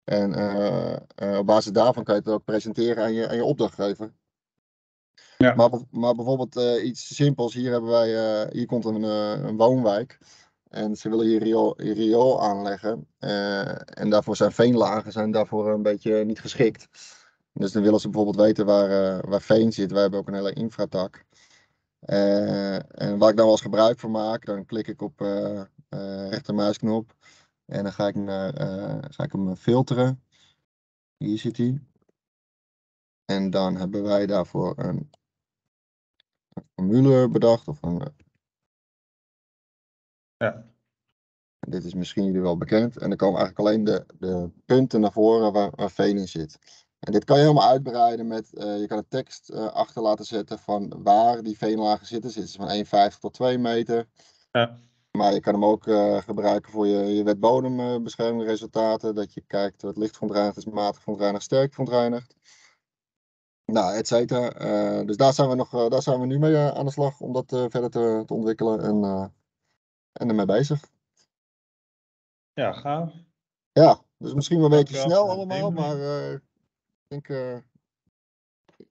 En eh, eh, op basis daarvan kan je het ook presenteren aan je, aan je opdrachtgever. Ja. Maar, maar bijvoorbeeld iets simpels, hier hebben wij, hier komt een, een woonwijk. En ze willen hier riool, riool aanleggen. en daarvoor zijn veenlagen zijn daarvoor een beetje niet geschikt. Dus dan willen ze bijvoorbeeld weten waar, eh, waar veen zit. Wij hebben ook een hele infratak. Eh, en waar ik dan wel eens gebruik van maak, dan klik ik op eh rechtermuisknop. En dan ga ik, naar, ga ik hem filteren. Hier zit hij. En dan hebben wij daarvoor een, een formule bedacht. Of een, Ja. Dit is misschien jullie wel bekend. En dan komen eigenlijk alleen de, de punten naar voren waar, waar veen in zit. En dit kan je helemaal uitbreiden met, eh, je kan een tekst eh, achter laten zetten van waar die veenlagen zitten. Zitten ze van 1,50 tot 2 meter. Ja. Maar je kan hem ook eh, gebruiken voor je, je wetbodembeschermingresultaten. Dat je kijkt wat licht verontreinigd is, matig verontreinigd, sterk verontreinigd. Nou, et cetera. Dus daar zijn we, nog, daar zijn we nu mee aan de slag om dat verder te, te ontwikkelen en, en ermee bezig. Ja, gaaf. Ja, dus misschien wel een beetje snel allemaal, maar denk eh,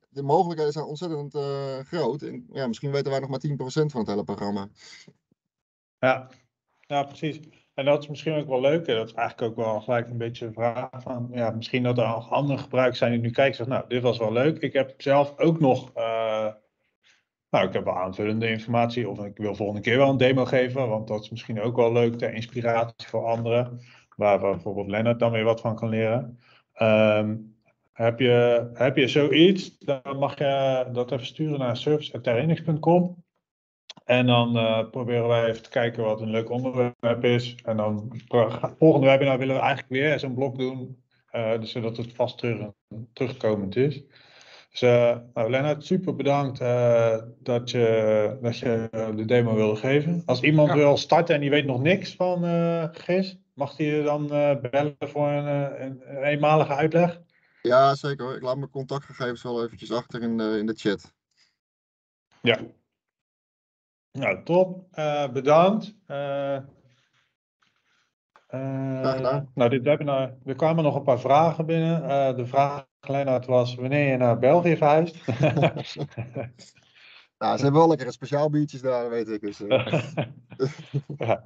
de mogelijkheden zijn ontzettend eh, groot. En ja, misschien weten wij nog maar 10% van het hele programma. Ja. ja, precies. En dat is misschien ook wel leuk. Dat is eigenlijk ook wel gelijk een beetje een vraag van, ja, misschien dat er nog andere gebruikers zijn die nu kijken en zeggen, nou, dit was wel leuk. Ik heb zelf ook nog, eh, nou, ik heb wel aanvullende informatie of ik wil volgende keer wel een demo geven, want dat is misschien ook wel leuk ter inspiratie voor anderen, waar bijvoorbeeld Lennart dan weer wat van kan leren. Ehm, heb, je, heb je zoiets, dan mag je dat even sturen naar service.terrenix.com. En dan eh, proberen wij even te kijken wat een leuk onderwerp is. En dan volgende webinar willen we eigenlijk weer zo'n blok doen. eh, dus zodat het vast terug, terugkomend is. Dus eh nou, Lennart, super bedankt dat, je, dat je de demo wilde geven. Als iemand Ja. wil starten en die weet nog niks van GIS, mag die je dan bellen voor een, een eenmalige uitleg? Ja, zeker hoor. Ik laat mijn contactgegevens wel eventjes achter in de, in de chat. Ja. Nou, top. Eh, bedankt. Eh, eh, nou, dit webinar, er kwamen nog een paar vragen binnen. De vraag, Lennart, was wanneer je naar België verhuist. Nou, ze hebben wel lekkere speciaal biertjes daar, weet ik. Dus, ja.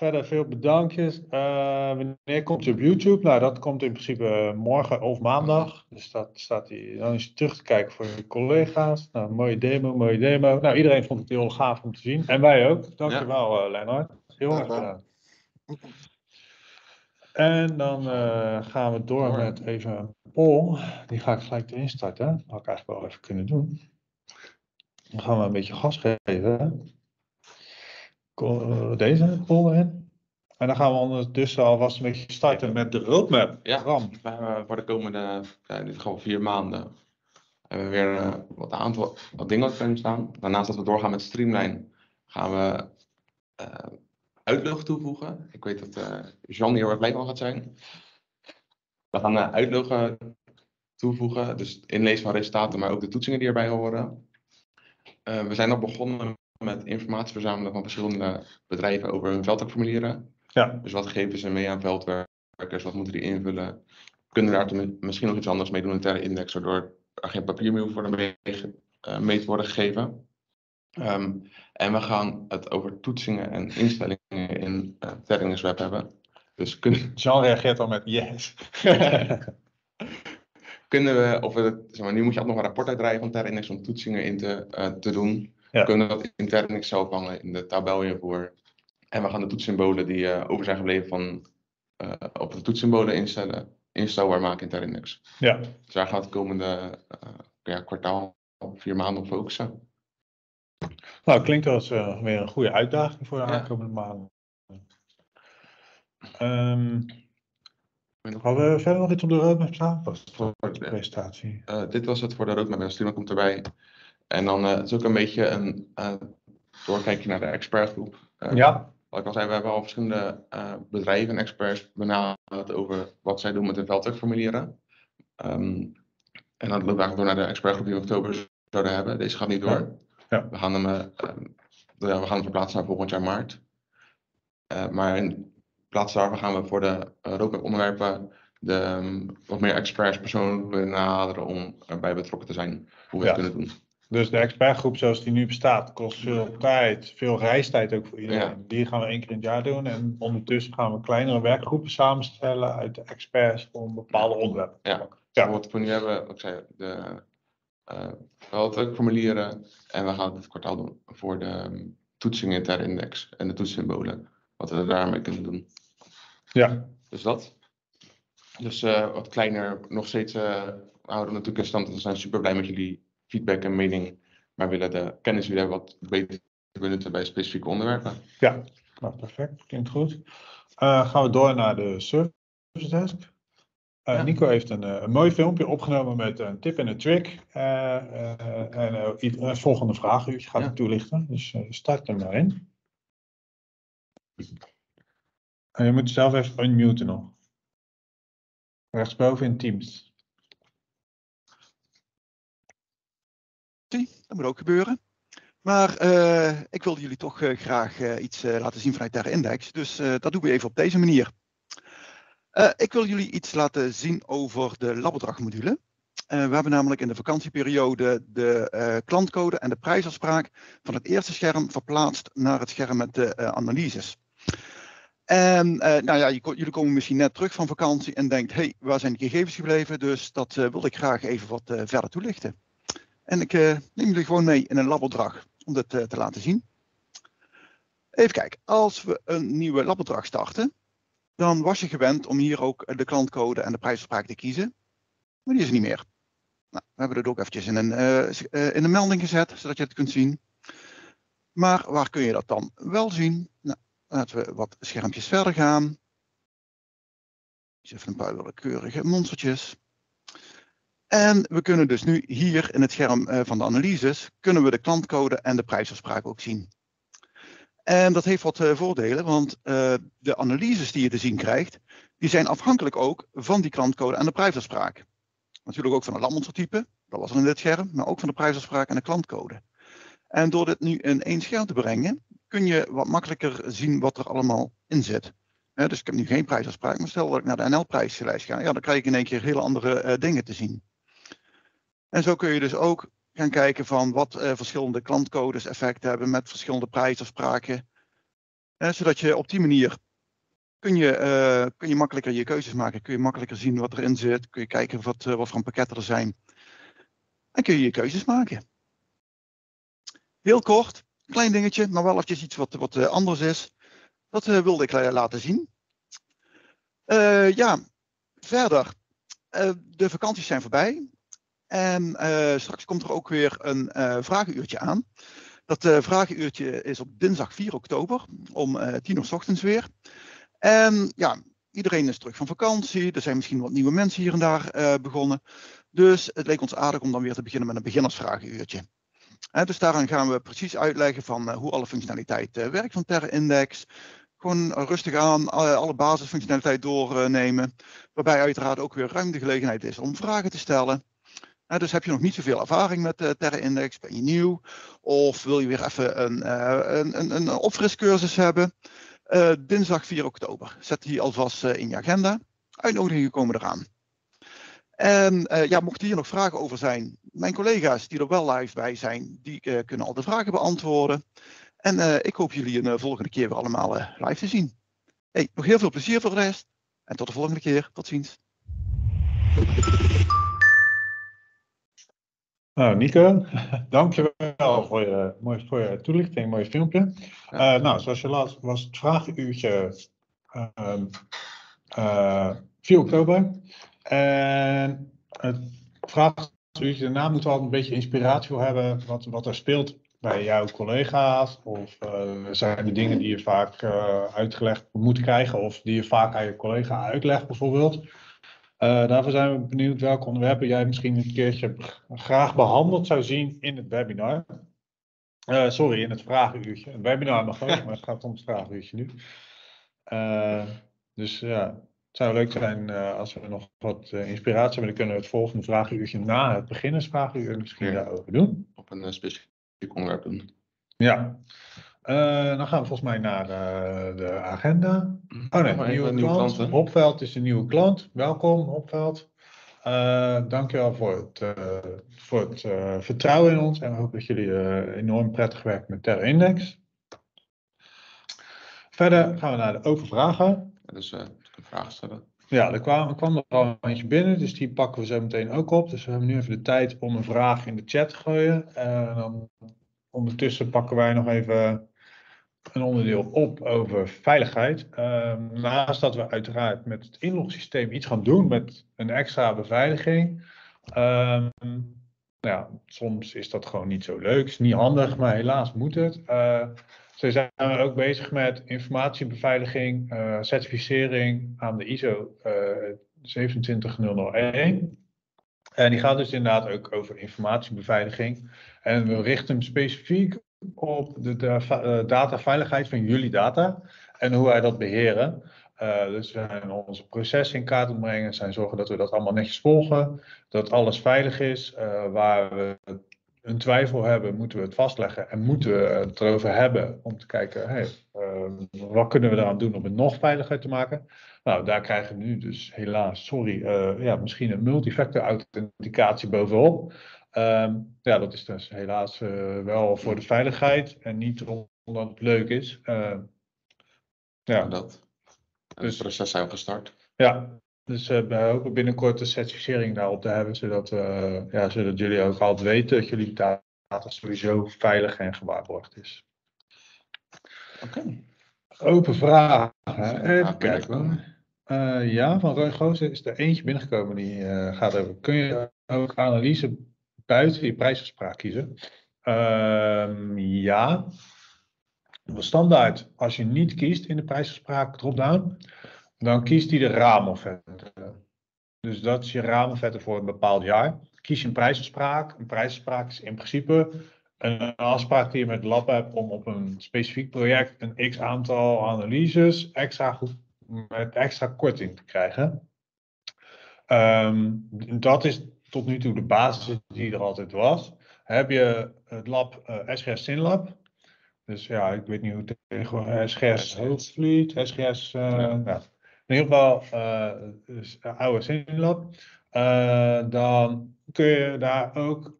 Verder veel bedankjes. Eh, wanneer komt hij op YouTube? Nou, dat komt in principe morgen of maandag. Dus dat staat hij, dan is terug te kijken voor je collega's. Nou, mooie demo, mooie demo. Nou, iedereen vond het heel gaaf om te zien. En wij ook. Dankjewel, ja. Lennart. Heel erg gedaan. En dan uh, gaan we door met even een poll. Die ga ik gelijk erin starten. Dat had ik eigenlijk wel even kunnen doen. Dan gaan we een beetje gas geven. Deze poll erin. En dan gaan we ondertussen alvast een beetje starten met de roadmap. Ja, Ram. we hebben voor de komende ja, dit gewoon vier maanden hebben we weer uh, wat, aantal, wat dingen op het staan. Daarnaast dat we doorgaan met Streamline, gaan we uh, uitlog toevoegen. Ik weet dat uh, Jean hier erg blij van gaat zijn. We gaan uh, uitloggen toevoegen, dus inlezen van resultaten, maar ook de toetsingen die erbij horen. We zijn nog begonnen met informatie verzamelen van verschillende bedrijven over hun veldwerkformulieren. Ja. Dus wat geven ze mee aan veldwerkers, wat moeten die invullen? Kunnen we daar misschien nog iets anders mee doen in de index, waardoor er geen papier meer hoeft worden mee, mee te worden gegeven. Um, en we gaan het over toetsingen en instellingen in uh, Terrinus Web hebben. Dus kunnen... Jean reageert al met yes. kunnen we, of we, zeg maar, nu moet je ook nog een rapport uitdraaien van Terrinix om toetsingen in te, uh, te doen. Ja. Kunnen we dat in Terrinix zelf hangen in de tabelinvoer. En we gaan de toetssymbolen die uh, over zijn gebleven van op de toetssymbolen instellen, instelbaar maken in Terrinix. Ja. Dus daar gaat het komende ja, kwartaal, vier maanden op focussen. Nou, klinkt als uh, weer een goede uitdaging voor de aankomende maanden. Um, hadden we verder nog iets op de roadmap staan? Was het voor de presentatie? Uh, dit was het voor de roadmap. Stuurman komt erbij. En dan uh, is ook een beetje een uh, doorkijkje naar de expertgroep. ja. Wat ik al zei, we hebben al verschillende bedrijven en experts benaderd over wat zij doen met hun veldwerkformulieren. Um, en dat loopt eigenlijk door naar de expertgroep die we in oktober zouden hebben. Deze gaat niet door. Ja. We gaan hem, we gaan hem verplaatsen naar volgend jaar maart. Maar in plaats daarvan gaan we voor de uh, onderwerpen de um, wat meer experts persoonlijk benaderen om erbij betrokken te zijn hoe we ja. het kunnen doen. Dus de expertgroep zoals die nu bestaat kost veel tijd, veel reistijd ook voor iedereen. Ja. Die gaan we één keer in het jaar doen en ondertussen gaan we kleinere werkgroepen samenstellen uit de experts om bepaalde onderwerpen. Ja, ja. wat we nu hebben, ik zei, de uh, formulieren. En we gaan het kwartaal doen voor de um, toetsingen ter index en de toetssymbolen. Wat we daarmee kunnen doen. Ja. Dus dat. Dus uh, wat kleiner, nog steeds uh, houden we natuurlijk in stand. We zijn super blij met jullie feedback en mening. Maar willen de kennis weer wat beter benutten bij specifieke onderwerpen. Ja, nou, perfect. Klinkt goed. Uh, gaan we door naar de service desk. Uh, ja. Nico heeft een, uh, een, mooi filmpje opgenomen met een tip en een trick. Uh, en een volgende vraaguurtje gaat ja. ik toelichten. Dus start hem maar in. En je moet zelf even unmuten nog. Rechtsboven in Teams. Dat moet ook gebeuren. Maar ik wilde jullie toch graag iets laten zien vanuit Terra Index. Dus dat doen we even op deze manier. Ik wil jullie iets laten zien over de labopdrachtmodule. Uh, we hebben namelijk in de vakantieperiode de klantcode en de prijsafspraak van het eerste scherm verplaatst naar het scherm met de analyses. En nou ja, jullie komen misschien net terug van vakantie en denkt, hey, waar zijn de gegevens gebleven? Dus dat wil ik graag even wat verder toelichten. En ik neem jullie gewoon mee in een labopdracht om dit te laten zien. Even kijken, als we een nieuwe labopdracht starten, dan was je gewend om hier ook de klantcode en de prijsafspraak te kiezen. Maar die is er niet meer. Nou, we hebben het ook eventjes in een, in melding gezet, zodat je het kunt zien. Maar waar kun je dat dan wel zien? Nou, laten we wat schermpjes verder gaan. Even een paar willekeurige monstertjes. En we kunnen dus nu hier in het scherm van de analyses, kunnen we de klantcode en de prijsafspraak ook zien. En dat heeft wat uh, voordelen, want uh, de analyses die je te zien krijgt, die zijn afhankelijk ook van die klantcode en de prijsafspraak. Natuurlijk ook van het landmonstertype, dat was er in dit scherm, maar ook van de prijsafspraak en de klantcode. En door dit nu in één scherm te brengen, kun je wat makkelijker zien wat er allemaal in zit. Dus ik heb nu geen prijsafspraak, maar stel dat ik naar de NL-prijslijst ga, ja, dan krijg ik in één keer hele andere dingen te zien. En zo kun je dus ook gaan kijken van wat uh, verschillende klantcodes effect hebben met verschillende prijsafspraken. Eh, zodat je op die manier kun je, eh, kun je makkelijker je keuzes maken. Kun je makkelijker zien wat erin zit. Kun je kijken wat, wat voor pakketten er zijn. En kun je je keuzes maken. Heel kort, klein dingetje, maar wel eventjes iets wat, wat anders is. Dat wilde ik laten zien. ja, verder. de vakanties zijn voorbij. En straks komt er ook weer een vragenuurtje aan. Dat uh, vragenuurtje is op dinsdag 4 oktober om uh, 10 uur s ochtends weer. En ja, iedereen is terug van vakantie. Er zijn misschien wat nieuwe mensen hier en daar begonnen. Dus het leek ons aardig om dan weer te beginnen met een beginnersvragenuurtje. Uh, dus daaraan gaan we precies uitleggen van hoe alle functionaliteit werkt van Terra Index. Gewoon rustig aan alle basisfunctionaliteit doornemen. Waarbij uiteraard ook weer ruim de gelegenheid is om vragen te stellen dus heb je nog niet zoveel ervaring met uh, Terra Index, ben je nieuw, of wil je weer even een, uh, een, een, een opfriscursus hebben. Uh, dinsdag 4 oktober. Zet die alvast in je agenda. Uitnodigingen komen eraan. En ja, mochten hier nog vragen over zijn, mijn collega's die er wel live bij zijn, die kunnen al de vragen beantwoorden. En ik hoop jullie een volgende keer weer allemaal live te zien. Hey, nog heel veel plezier voor de rest. En tot de volgende keer. Tot ziens. Nou, Nico, dankjewel voor je, mooi, voor je toelichting, mooi filmpje. Uh, nou, zoals je laat was het vragenuurtje uh, uh, 4 oktober. En het vragenuurtje, daarna moeten we al een beetje inspiratie voor hebben wat, wat er speelt bij jouw collega's. Of uh, zijn er dingen die je vaak uitgelegd moet krijgen of die je vaak aan je collega uitlegt bijvoorbeeld. Uh, daarvoor zijn we benieuwd welke onderwerpen jij misschien een keertje graag behandeld zou zien in het webinar. Uh, sorry, in het vragenuurtje. Het webinar nog ook, maar het gaat om het vragenuurtje nu. Uh, dus ja, het zou leuk zijn als we nog wat inspiratie hebben. Dan kunnen we het volgende vragenuurtje na het beginnersvragenuur misschien ja. daarover doen. Op een specifiek onderwerp doen. Ja. Uh, dan gaan we volgens mij naar uh, de agenda. Oh nee, nieuwe, nieuwe klant. klant Hopveld is een nieuwe klant. Welkom, Hopveld. Uh, dankjewel voor het, voor het vertrouwen in ons. En we hopen dat jullie enorm prettig werken met Terra Index. Verder gaan we naar de open vragen. Ja, dus een vraag stellen. Ja, er kwam, er kwam er al eentje binnen, dus die pakken we zo meteen ook op. Dus we hebben nu even de tijd om een vraag in de chat te gooien. En dan ondertussen pakken wij nog even een onderdeel op over veiligheid. Uh, naast dat we uiteraard met het inlogsysteem iets gaan doen met een extra beveiliging. Uh, nou ja, soms is dat gewoon niet zo leuk, is niet handig, maar helaas moet het. Uh, zijn ook bezig met informatiebeveiliging, uh, certificering aan de ISO 27001. En die gaat dus inderdaad ook over informatiebeveiliging. En we richten hem specifiek op de, de uh, dataveiligheid van jullie data en hoe wij dat beheren. Uh, dus we zijn onze processen in kaart brengen, zijn zorgen dat we dat allemaal netjes volgen, dat alles veilig is. Uh, waar we een twijfel hebben, moeten we het vastleggen en moeten we het erover hebben om te kijken, wat kunnen we eraan doen om het nog veiliger te maken. Nou, daar krijgen we nu dus helaas, sorry, ja, misschien een multifactor authenticatie bovenop. Um, ja, dat is dus helaas uh, wel voor de veiligheid en niet omdat het leuk is. Uh, ja, dat. Dus, het proces zijn gestart. Ja, dus we hopen binnenkort de certificering daarop te hebben, zodat, ja, zodat jullie ook altijd weten dat jullie data sowieso veilig en gewaarborgd is. Oké. Okay. Open vragen. Even kijken. ja, van Roy Goosen is er eentje binnengekomen die gaat over. Kun je ook analyse buiten je prijsafspraak kiezen? Uh, ja. Standaard, als je niet kiest in de prijsafspraak drop-down, dan kiest hij de raamofferte. Dus dat is je raamofferte voor een bepaald jaar. Kies je een prijsafspraak. Een prijsafspraak is in principe een afspraak die je met lab hebt om op een specifiek project een x aantal analyses extra met extra korting te krijgen. Um, dat is tot nu toe de basis die er altijd was. Heb je het lab uh, eh, SGS Synlab. Dus ja, ik weet niet hoe het tegenwoordig SGS Hoofdvliet, SGS, uh, ja. nou, in ieder geval uh, oude Synlab. dan kun je daar ook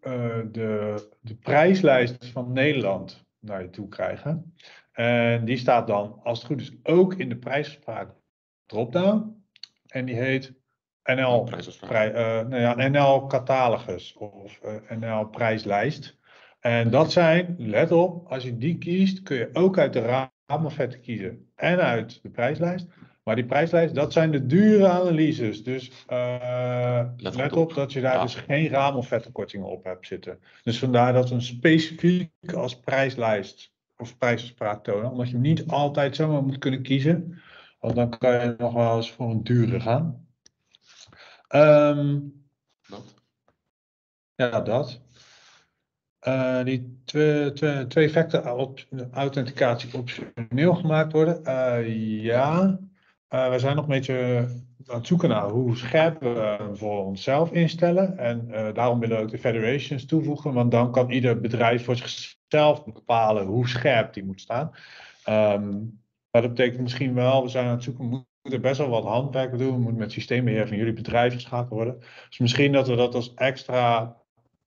de, de prijslijst van Nederland naar je toe krijgen. En die staat dan, als het goed is, ook in de prijsafspraak dropdown. En die heet NL, prij, eh, nou ja, NL catalogus of eh, NL prijslijst. En dat zijn, let op, als je die kiest, kun je ook uit de raamofferten kiezen en uit de prijslijst. Maar die prijslijst, dat zijn de dure analyses. Dus eh, Let op. op dat je daar Ja. dus geen raamoffertekortingen op hebt zitten. Dus vandaar dat we specifiek als prijslijst of prijsafspraak tonen. Omdat je hem niet altijd zomaar moet kunnen kiezen. Want dan kan je nog wel eens voor een dure gaan. Ehm, Dat. ja, dat. Eh, die twee, twee, twee factor aut- authenticatie optioneel gemaakt worden. Eh, ja, Eh, we zijn nog een beetje aan het zoeken naar hoe scherp we voor onszelf instellen. En daarom willen we ook de federations toevoegen, want dan kan ieder bedrijf voor zichzelf bepalen hoe scherp die moet staan. Ehm, maar dat betekent misschien wel, we zijn aan het zoeken, we moeten best wel wat handwerk doen. We moeten met systeembeheer van jullie bedrijf geschakeld worden. Dus misschien dat we dat als extra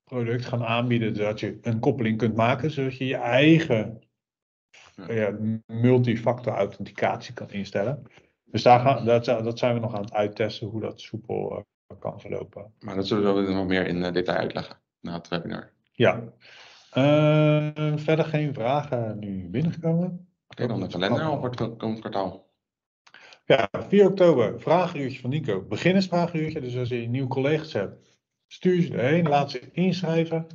product gaan aanbieden, dat je een koppeling kunt maken, zodat je je eigen Ja. ja, multifactor authenticatie kan instellen. Dus daar gaan, dat, dat zijn we nog aan het uittesten hoe dat soepel eh, kan verlopen. Maar dat zullen we nog meer in eh, detail uitleggen na het webinar. Ja. Eh, verder geen vragen nu binnengekomen. Oké, dan de kalender al voor het komend kwartaal. Ja, 4 oktober, vragenuurtje van Nico. Beginnersvragenuurtje, dus als je nieuwe collega's hebt, stuur ze erheen, laat ze inschrijven.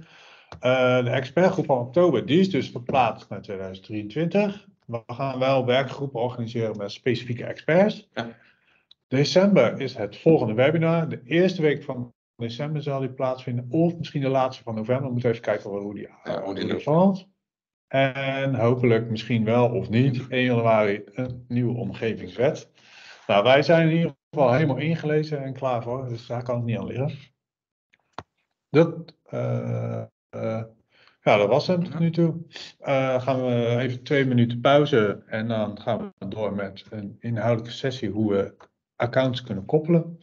Eh, de expertgroep van oktober, die is dus verplaatst naar 2023. We gaan wel werkgroepen organiseren met specifieke experts. Ja. December is het volgende webinar. De eerste week van december zal die plaatsvinden, of misschien de laatste van november. We moeten even kijken hoe die, Ja, hoe hoe die die loopt. valt. En hopelijk misschien wel of niet 1 januari een nieuwe omgevingswet. Nou, wij zijn in ieder geval helemaal ingelezen en klaar voor, dus daar kan het niet aan liggen. Dat, eh, eh, ja, dat was hem tot nu toe. Eh, gaan we even twee minuten pauze en dan gaan we door met een inhoudelijke sessie hoe we accounts kunnen koppelen.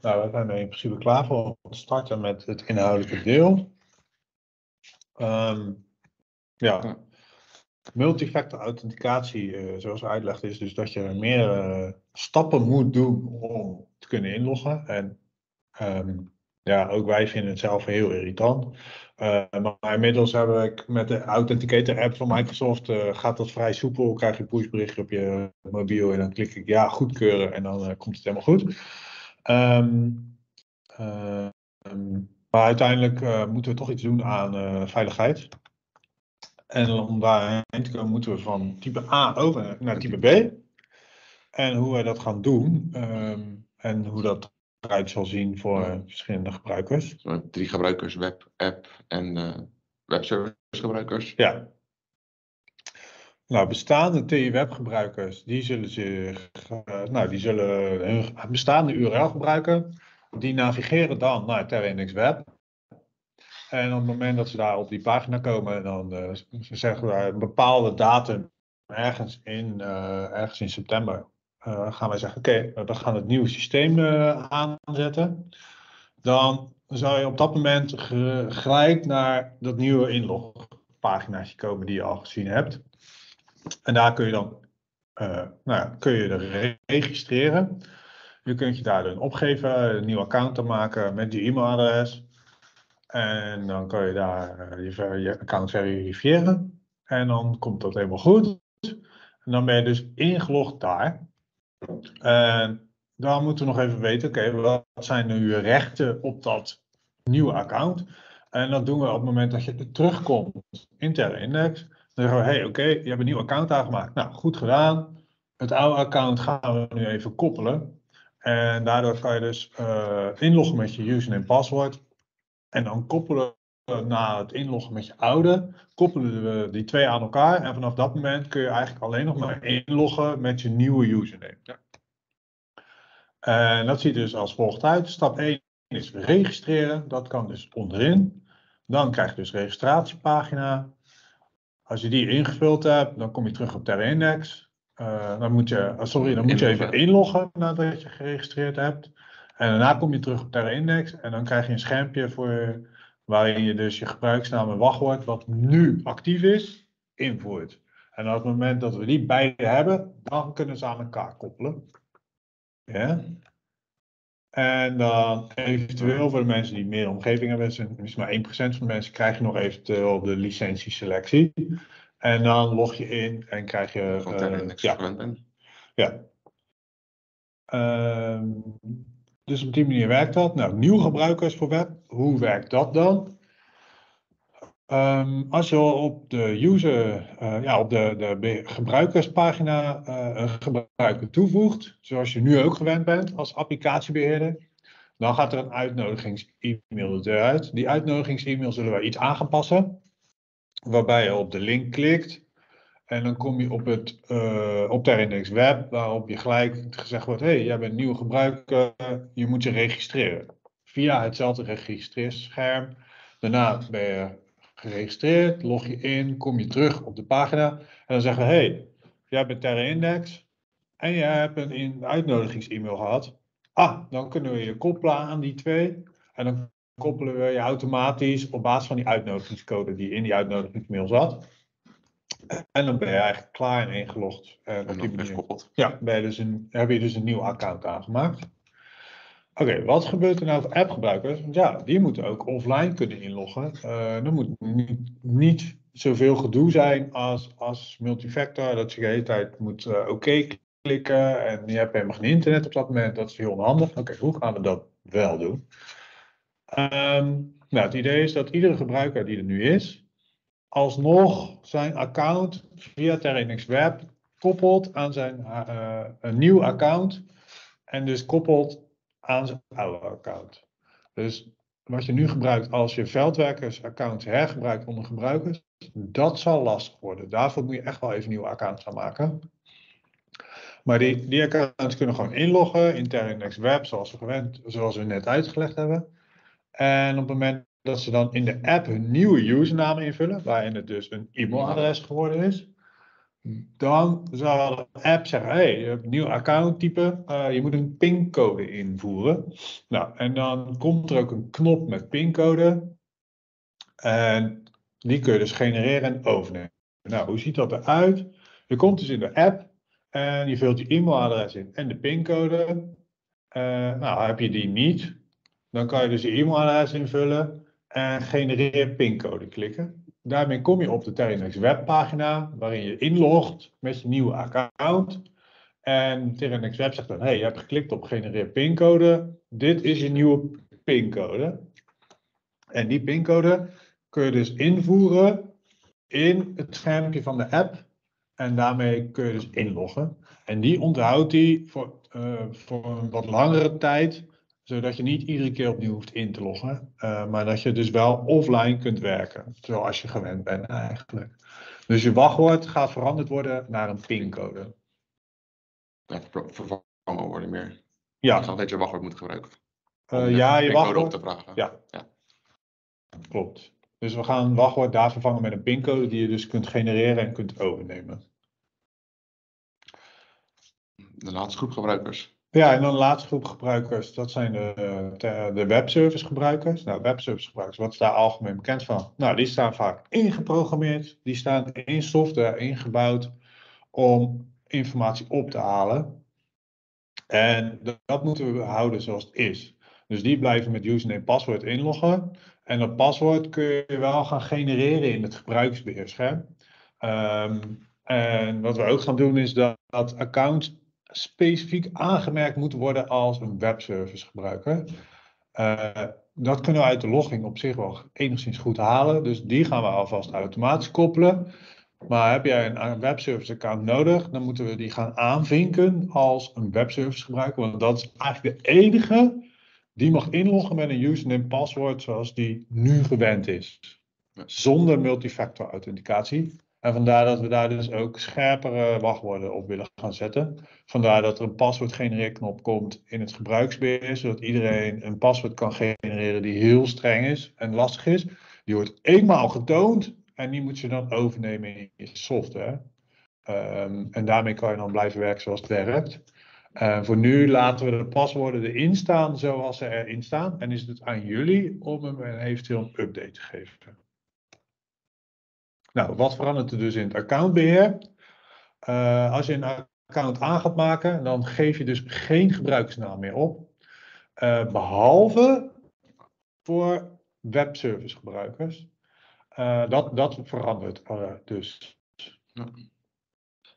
Nou, we zijn er in principe klaar voor. We starten met het inhoudelijke deel. Ehm, ja, multifactor authenticatie, eh, zoals uitgelegd is, dus dat je meerdere stappen moet doen om te kunnen inloggen. En ehm, ja, ook wij vinden het zelf heel irritant. Eh, maar inmiddels hebben we met de Authenticator app van Microsoft eh, gaat dat vrij soepel. Krijg je een pushberichtje op je mobiel en dan klik ik ja, goedkeuren en dan eh, komt het helemaal goed. Ehm, maar uiteindelijk eh, moeten we toch iets doen aan eh, veiligheid. En om daarheen te komen moeten we van type A over naar type B. En hoe we dat gaan doen ehm, en hoe dat eruit zal zien voor verschillende gebruikers. Drie gebruikers, web, app en eh webservice gebruikers. Ja. Nou, bestaande TI-web gebruikers, die zullen zich, eh, nou, die zullen hun bestaande URL gebruiken. Die navigeren dan naar TerraIndex Web. En op het moment dat ze daar op die pagina komen, dan eh, ze zeggen we een bepaalde datum, ergens in, eh, ergens in september, gaan wij zeggen, oké, we gaan het nieuwe systeem aanzetten. Dan zou je op dat moment ge- gelijk naar dat nieuwe inlogpaginaatje komen die je al gezien hebt. En daar kun je dan eh, nou ja, kun je er re- registreren. Je kunt je daar dan opgeven, een nieuw account aanmaken met je e-mailadres. En dan kan je daar eh, je, account verifiëren. En dan komt dat helemaal goed. En dan ben je dus ingelogd daar. En dan moeten we nog even weten, oké, wat zijn nu je rechten op dat nieuwe account? En dat doen we op het moment dat je terugkomt in Terra-Index. Dan zeggen we, hey, oké, je hebt een nieuw account aangemaakt. Nou, goed gedaan. Het oude account gaan we nu even koppelen. En daardoor kan je dus uh, inloggen met je username en paswoord. En dan koppelen we na het inloggen met je oude, koppelen we die twee aan elkaar. En vanaf dat moment kun je eigenlijk alleen nog maar inloggen met je nieuwe username. Ja. En dat ziet dus als volgt uit. Stap 1 is registreren. Dat kan dus onderin. Dan krijg je dus registratiepagina. Als je die ingevuld hebt, dan kom je terug op TerraIndex. Uh, dan moet je, oh, sorry, dan moet je even inloggen nadat je geregistreerd hebt. En daarna kom je terug op TerraIndex en dan krijg je een schermpje voor waarin je dus je gebruiksnaam en wachtwoord, wat nu actief is, invoert. En op het moment dat we die beide hebben, dan kunnen ze aan elkaar koppelen. Ja. En dan eventueel voor de mensen die meer omgeving hebben, is maar 1% van de mensen krijgen nog eventueel de licentieselectie. En dan log je in en krijg je. Uh, ja. ja. Uh, dus op die manier werkt dat. Nou, nieuwe gebruikers voor web, hoe werkt dat dan? Um, als je op de user, uh, ja, op de, de gebruikerspagina uh, een gebruiker toevoegt, zoals je nu ook gewend bent als applicatiebeheerder, dan gaat er een uitnodigings-e-mail eruit. Die uitnodigings-e-mail zullen wij iets aanpassen, waarbij je op de link klikt en dan kom je op het uh, op Terindex Web, waarop je gelijk gezegd wordt, hey, jij bent een nieuwe gebruiker, je moet je registreren. Via hetzelfde registreerscherm. Daarna ben je geregistreerd, log je in, kom je terug op de pagina en dan zeggen we, hey, jij bent Terra Index en je hebt een uitnodigings-e-mail gehad. Ah, dan kunnen we je koppelen aan die twee en dan koppelen we je automatisch op basis van die uitnodigingscode die in die uitnodigingsmail zat. En dan ben je eigenlijk klaar en ingelogd. En, op die manier, ja, ben je dus een, heb je dus een nieuw account aangemaakt. Oké, wat gebeurt er nou voor appgebruikers? Want ja, die moeten ook offline kunnen inloggen. Uh, er moet niet, niet, zoveel gedoe zijn als, als multifactor, dat je de hele tijd moet uh, oké klikken en je hebt helemaal geen internet op dat moment. Dat is heel onhandig. Oké, hoe gaan we dat wel doen? Um, nou, het idee is dat iedere gebruiker die er nu is, alsnog zijn account via Terrainx Web koppelt aan zijn uh, een nieuw account en dus koppelt aan zijn oude account. Dus wat je nu gebruikt als je veldwerkersaccount hergebruikt onder gebruikers, dat zal lastig worden. Daarvoor moet je echt wel even nieuwe accounts gaan maken. Maar die, die accounts kunnen gewoon inloggen in Terranex Web, zoals we, gewend, zoals we net uitgelegd hebben. En op het moment dat ze dan in de app hun nieuwe username invullen, waarin het dus een e-mailadres geworden is, dan zal de app zeggen, hey, je hebt een nieuw accounttype, uh, je moet een pincode invoeren. Nou, en dan komt er ook een knop met pincode. En die kun je dus genereren en overnemen. Nou, hoe ziet dat eruit? Je komt dus in de app en je vult je e-mailadres in en de pincode. Uh, nou, heb je die niet, dan kan je dus je e-mailadres invullen en genereer pincode klikken. Daarmee kom je op de Terranex webpagina, waarin je inlogt met je nieuwe account. En Terranex Web zegt dan, hey, je hebt geklikt op genereer pincode. Dit is je nieuwe pincode. En die pincode kun je dus invoeren in het schermpje van de app. En daarmee kun je dus inloggen. En die onthoudt hij voor, uh, voor een wat langere tijd zodat je niet iedere keer opnieuw hoeft in te loggen, uh, maar dat je dus wel offline kunt werken, zoals je gewend bent eigenlijk. Dus je wachtwoord gaat veranderd worden naar een pincode. Ja, vervangen worden meer. Ja. Zal altijd je wachtwoord moeten gebruiken. Uh, ja, je wachtwoord. op te vragen. Ja. ja. Klopt. Dus we gaan wachtwoord daar vervangen met een pincode die je dus kunt genereren en kunt overnemen. De laatste groep gebruikers. Ja, en dan de laatste groep gebruikers, dat zijn de, de webservice gebruikers. Nou, webservice gebruikers, wat is daar algemeen bekend van? Nou, die staan vaak ingeprogrammeerd, die staan in software ingebouwd om informatie op te halen. En dat moeten we houden zoals het is. Dus die blijven met username en paswoord inloggen. En dat paswoord kun je wel gaan genereren in het gebruikersbeheerscherm. Um, en wat we ook gaan doen is dat, accounts specifiek aangemerkt moet worden als een webservice gebruiker. Uh, dat kunnen we uit de logging op zich wel enigszins goed halen. Dus die gaan we alvast automatisch koppelen. Maar heb jij een webservice account nodig, dan moeten we die gaan aanvinken als een webservice gebruiker. Want dat is eigenlijk de enige die mag inloggen met een username paswoord zoals die nu gewend is. Zonder multifactor authenticatie. En vandaar dat we daar dus ook scherpere wachtwoorden op willen gaan zetten. Vandaar dat er een paswoordgenereerknop komt in het gebruiksbeheer, zodat iedereen een paswoord kan genereren die heel streng is en lastig is. Die wordt eenmaal getoond en die moet je dan overnemen in je software. Um, en daarmee kan je dan blijven werken zoals het werkt. Uh, voor nu laten we de paswoorden erin staan zoals ze erin staan. En is het aan jullie om hem een eventueel een update te geven. Nou, wat verandert er dus in het accountbeheer? Uh, als je een account aan gaat maken, dan geef je dus geen gebruikersnaam meer op. Uh, behalve voor webservice gebruikers. Uh, dat, dat verandert dus. Ja.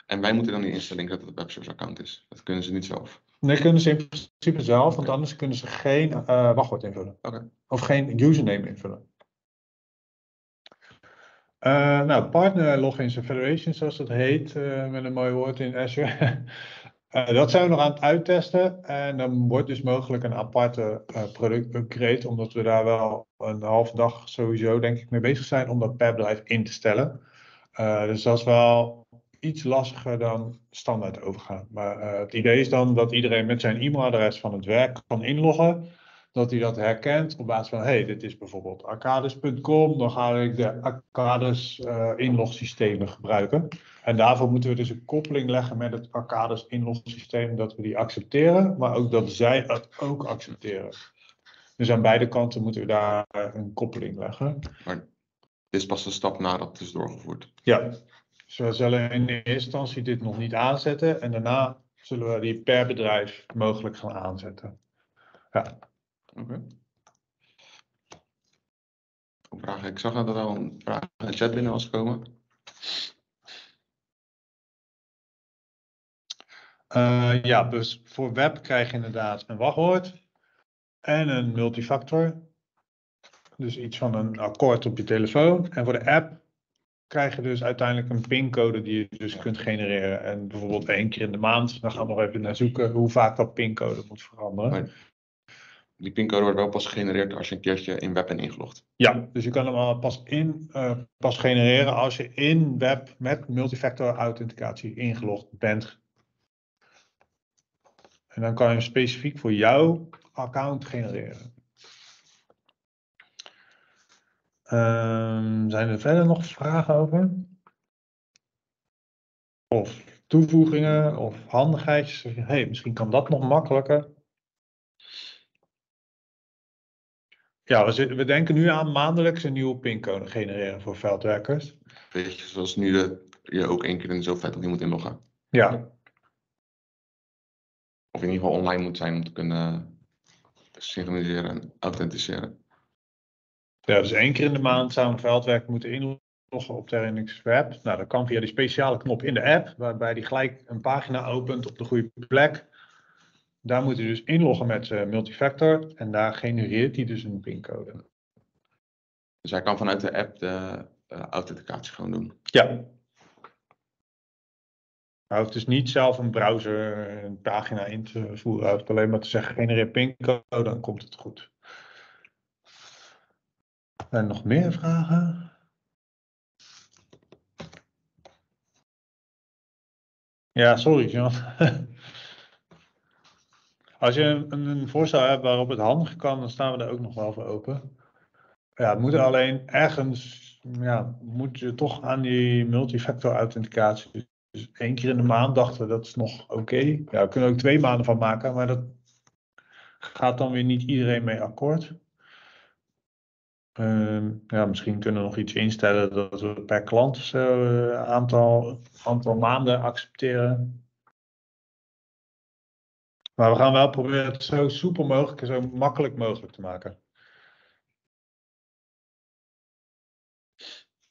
En wij moeten dan die instelling dat het een webservice account is. Dat kunnen ze niet zelf. Nee, kunnen ze in principe zelf, want anders kunnen ze geen wachtwoord invullen. Okay. Of geen username invullen. Uh, nou, partner logins en federation, zoals dat heet, uh, met een mooi woord in Azure. dat zijn we nog aan het uittesten. En dan wordt dus mogelijk een aparte product upgrade, omdat we daar wel een halve dag sowieso, denk ik, mee bezig zijn om dat per bedrijf in te stellen. dus dat is wel iets lastiger dan standaard overgaan. Maar het idee is dan dat iedereen met zijn e-mailadres van het werk kan inloggen. Dat hij dat herkent op basis van, hey, dit is bijvoorbeeld arcades.com. Dan ga ik de Arcades uh, inlogsystemen gebruiken. En daarvoor moeten we dus een koppeling leggen met het Arcades inlogsysteem. Dat we die accepteren, maar ook dat zij het ook accepteren. Dus aan beide kanten moeten we daar een koppeling leggen. Maar dit is pas een stap nadat het is doorgevoerd. Ja, dus we zullen in eerste instantie dit nog niet aanzetten en daarna zullen we die per bedrijf mogelijk gaan aanzetten. Ja. Oké. Ik zag dat er al een vraag in de chat binnen was gekomen. Uh, ja, dus voor web krijg je inderdaad een wachtwoord en een multifactor. Dus iets van een akkoord op je telefoon. En voor de app krijg je dus uiteindelijk een pincode die je dus kunt genereren. En bijvoorbeeld één keer in de maand, dan gaan we nog even naar zoeken hoe vaak dat pincode moet veranderen. Die pincode wordt wel pas gegenereerd als je een keertje in web bent ingelogd. Ja, dus je kan hem al pas, in, uh, pas genereren als je in web met multifactor authenticatie ingelogd bent. En dan kan je hem specifiek voor jouw account genereren. Um, zijn er verder nog vragen over? Of toevoegingen of handigheidjes? hey, misschien kan dat nog makkelijker. Ja, we, zitten, we denken nu aan maandelijks een nieuwe pincode genereren voor veldwerkers. Weet je, zoals nu de, je ook één keer in zoveel tijd moet inloggen. Ja. Of in ieder geval online moet zijn om te kunnen synchroniseren en authenticeren. Ja, dus één keer in de maand zou een veldwerker moeten inloggen op Terranix Web. Nou, dat kan via die speciale knop in de app, waarbij die gelijk een pagina opent op de goede plek. Daar moet hij dus inloggen met uh, multifactor en daar genereert hij dus een pincode. Dus hij kan vanuit de app de uh, authenticatie gewoon doen? Ja. Hij hoeft dus niet zelf een browser, een pagina in te voeren. Hij hoeft alleen maar te zeggen genereer pincode, dan komt het goed. En nog meer vragen? Ja, sorry Jan. Als je een, een, voorstel hebt waarop het handig kan, dan staan we er ook nog wel voor open. Ja, het moet alleen ergens, ja, moet je toch aan die multifactor authenticatie. Dus één keer in de maand dachten we dat is nog oké. Ja, we kunnen ook twee maanden van maken, maar dat gaat dan weer niet iedereen mee akkoord. Uh, ja, misschien kunnen we nog iets instellen dat we per klant zo een uh, aantal, aantal maanden accepteren. Maar we gaan wel proberen het zo soepel mogelijk en zo makkelijk mogelijk te maken.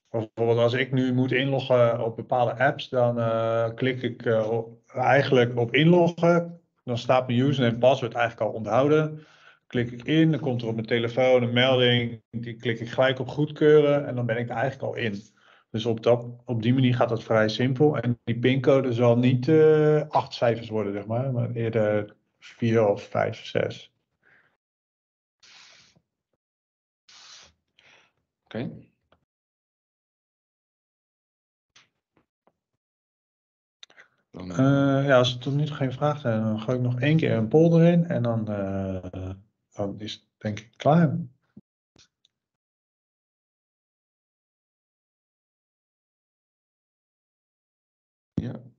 Bijvoorbeeld als ik nu moet inloggen op bepaalde apps, dan eh, klik ik eh, eigenlijk op inloggen. Dan staat mijn username en password eigenlijk al onthouden. Klik ik in, dan komt er op mijn telefoon een melding. Die klik ik gelijk op goedkeuren en dan ben ik er eigenlijk al in. Dus op, dat, op die manier gaat dat vrij simpel. En die pincode zal niet eh, acht cijfers worden, zeg maar, maar eerder vier of vijf, zes. Oké. Dan, eh, Eh, ja, als er tot nu toe geen vragen zijn, dan gooi ik nog één keer een poll erin en dan, eh, dan is het denk ik klaar. ja.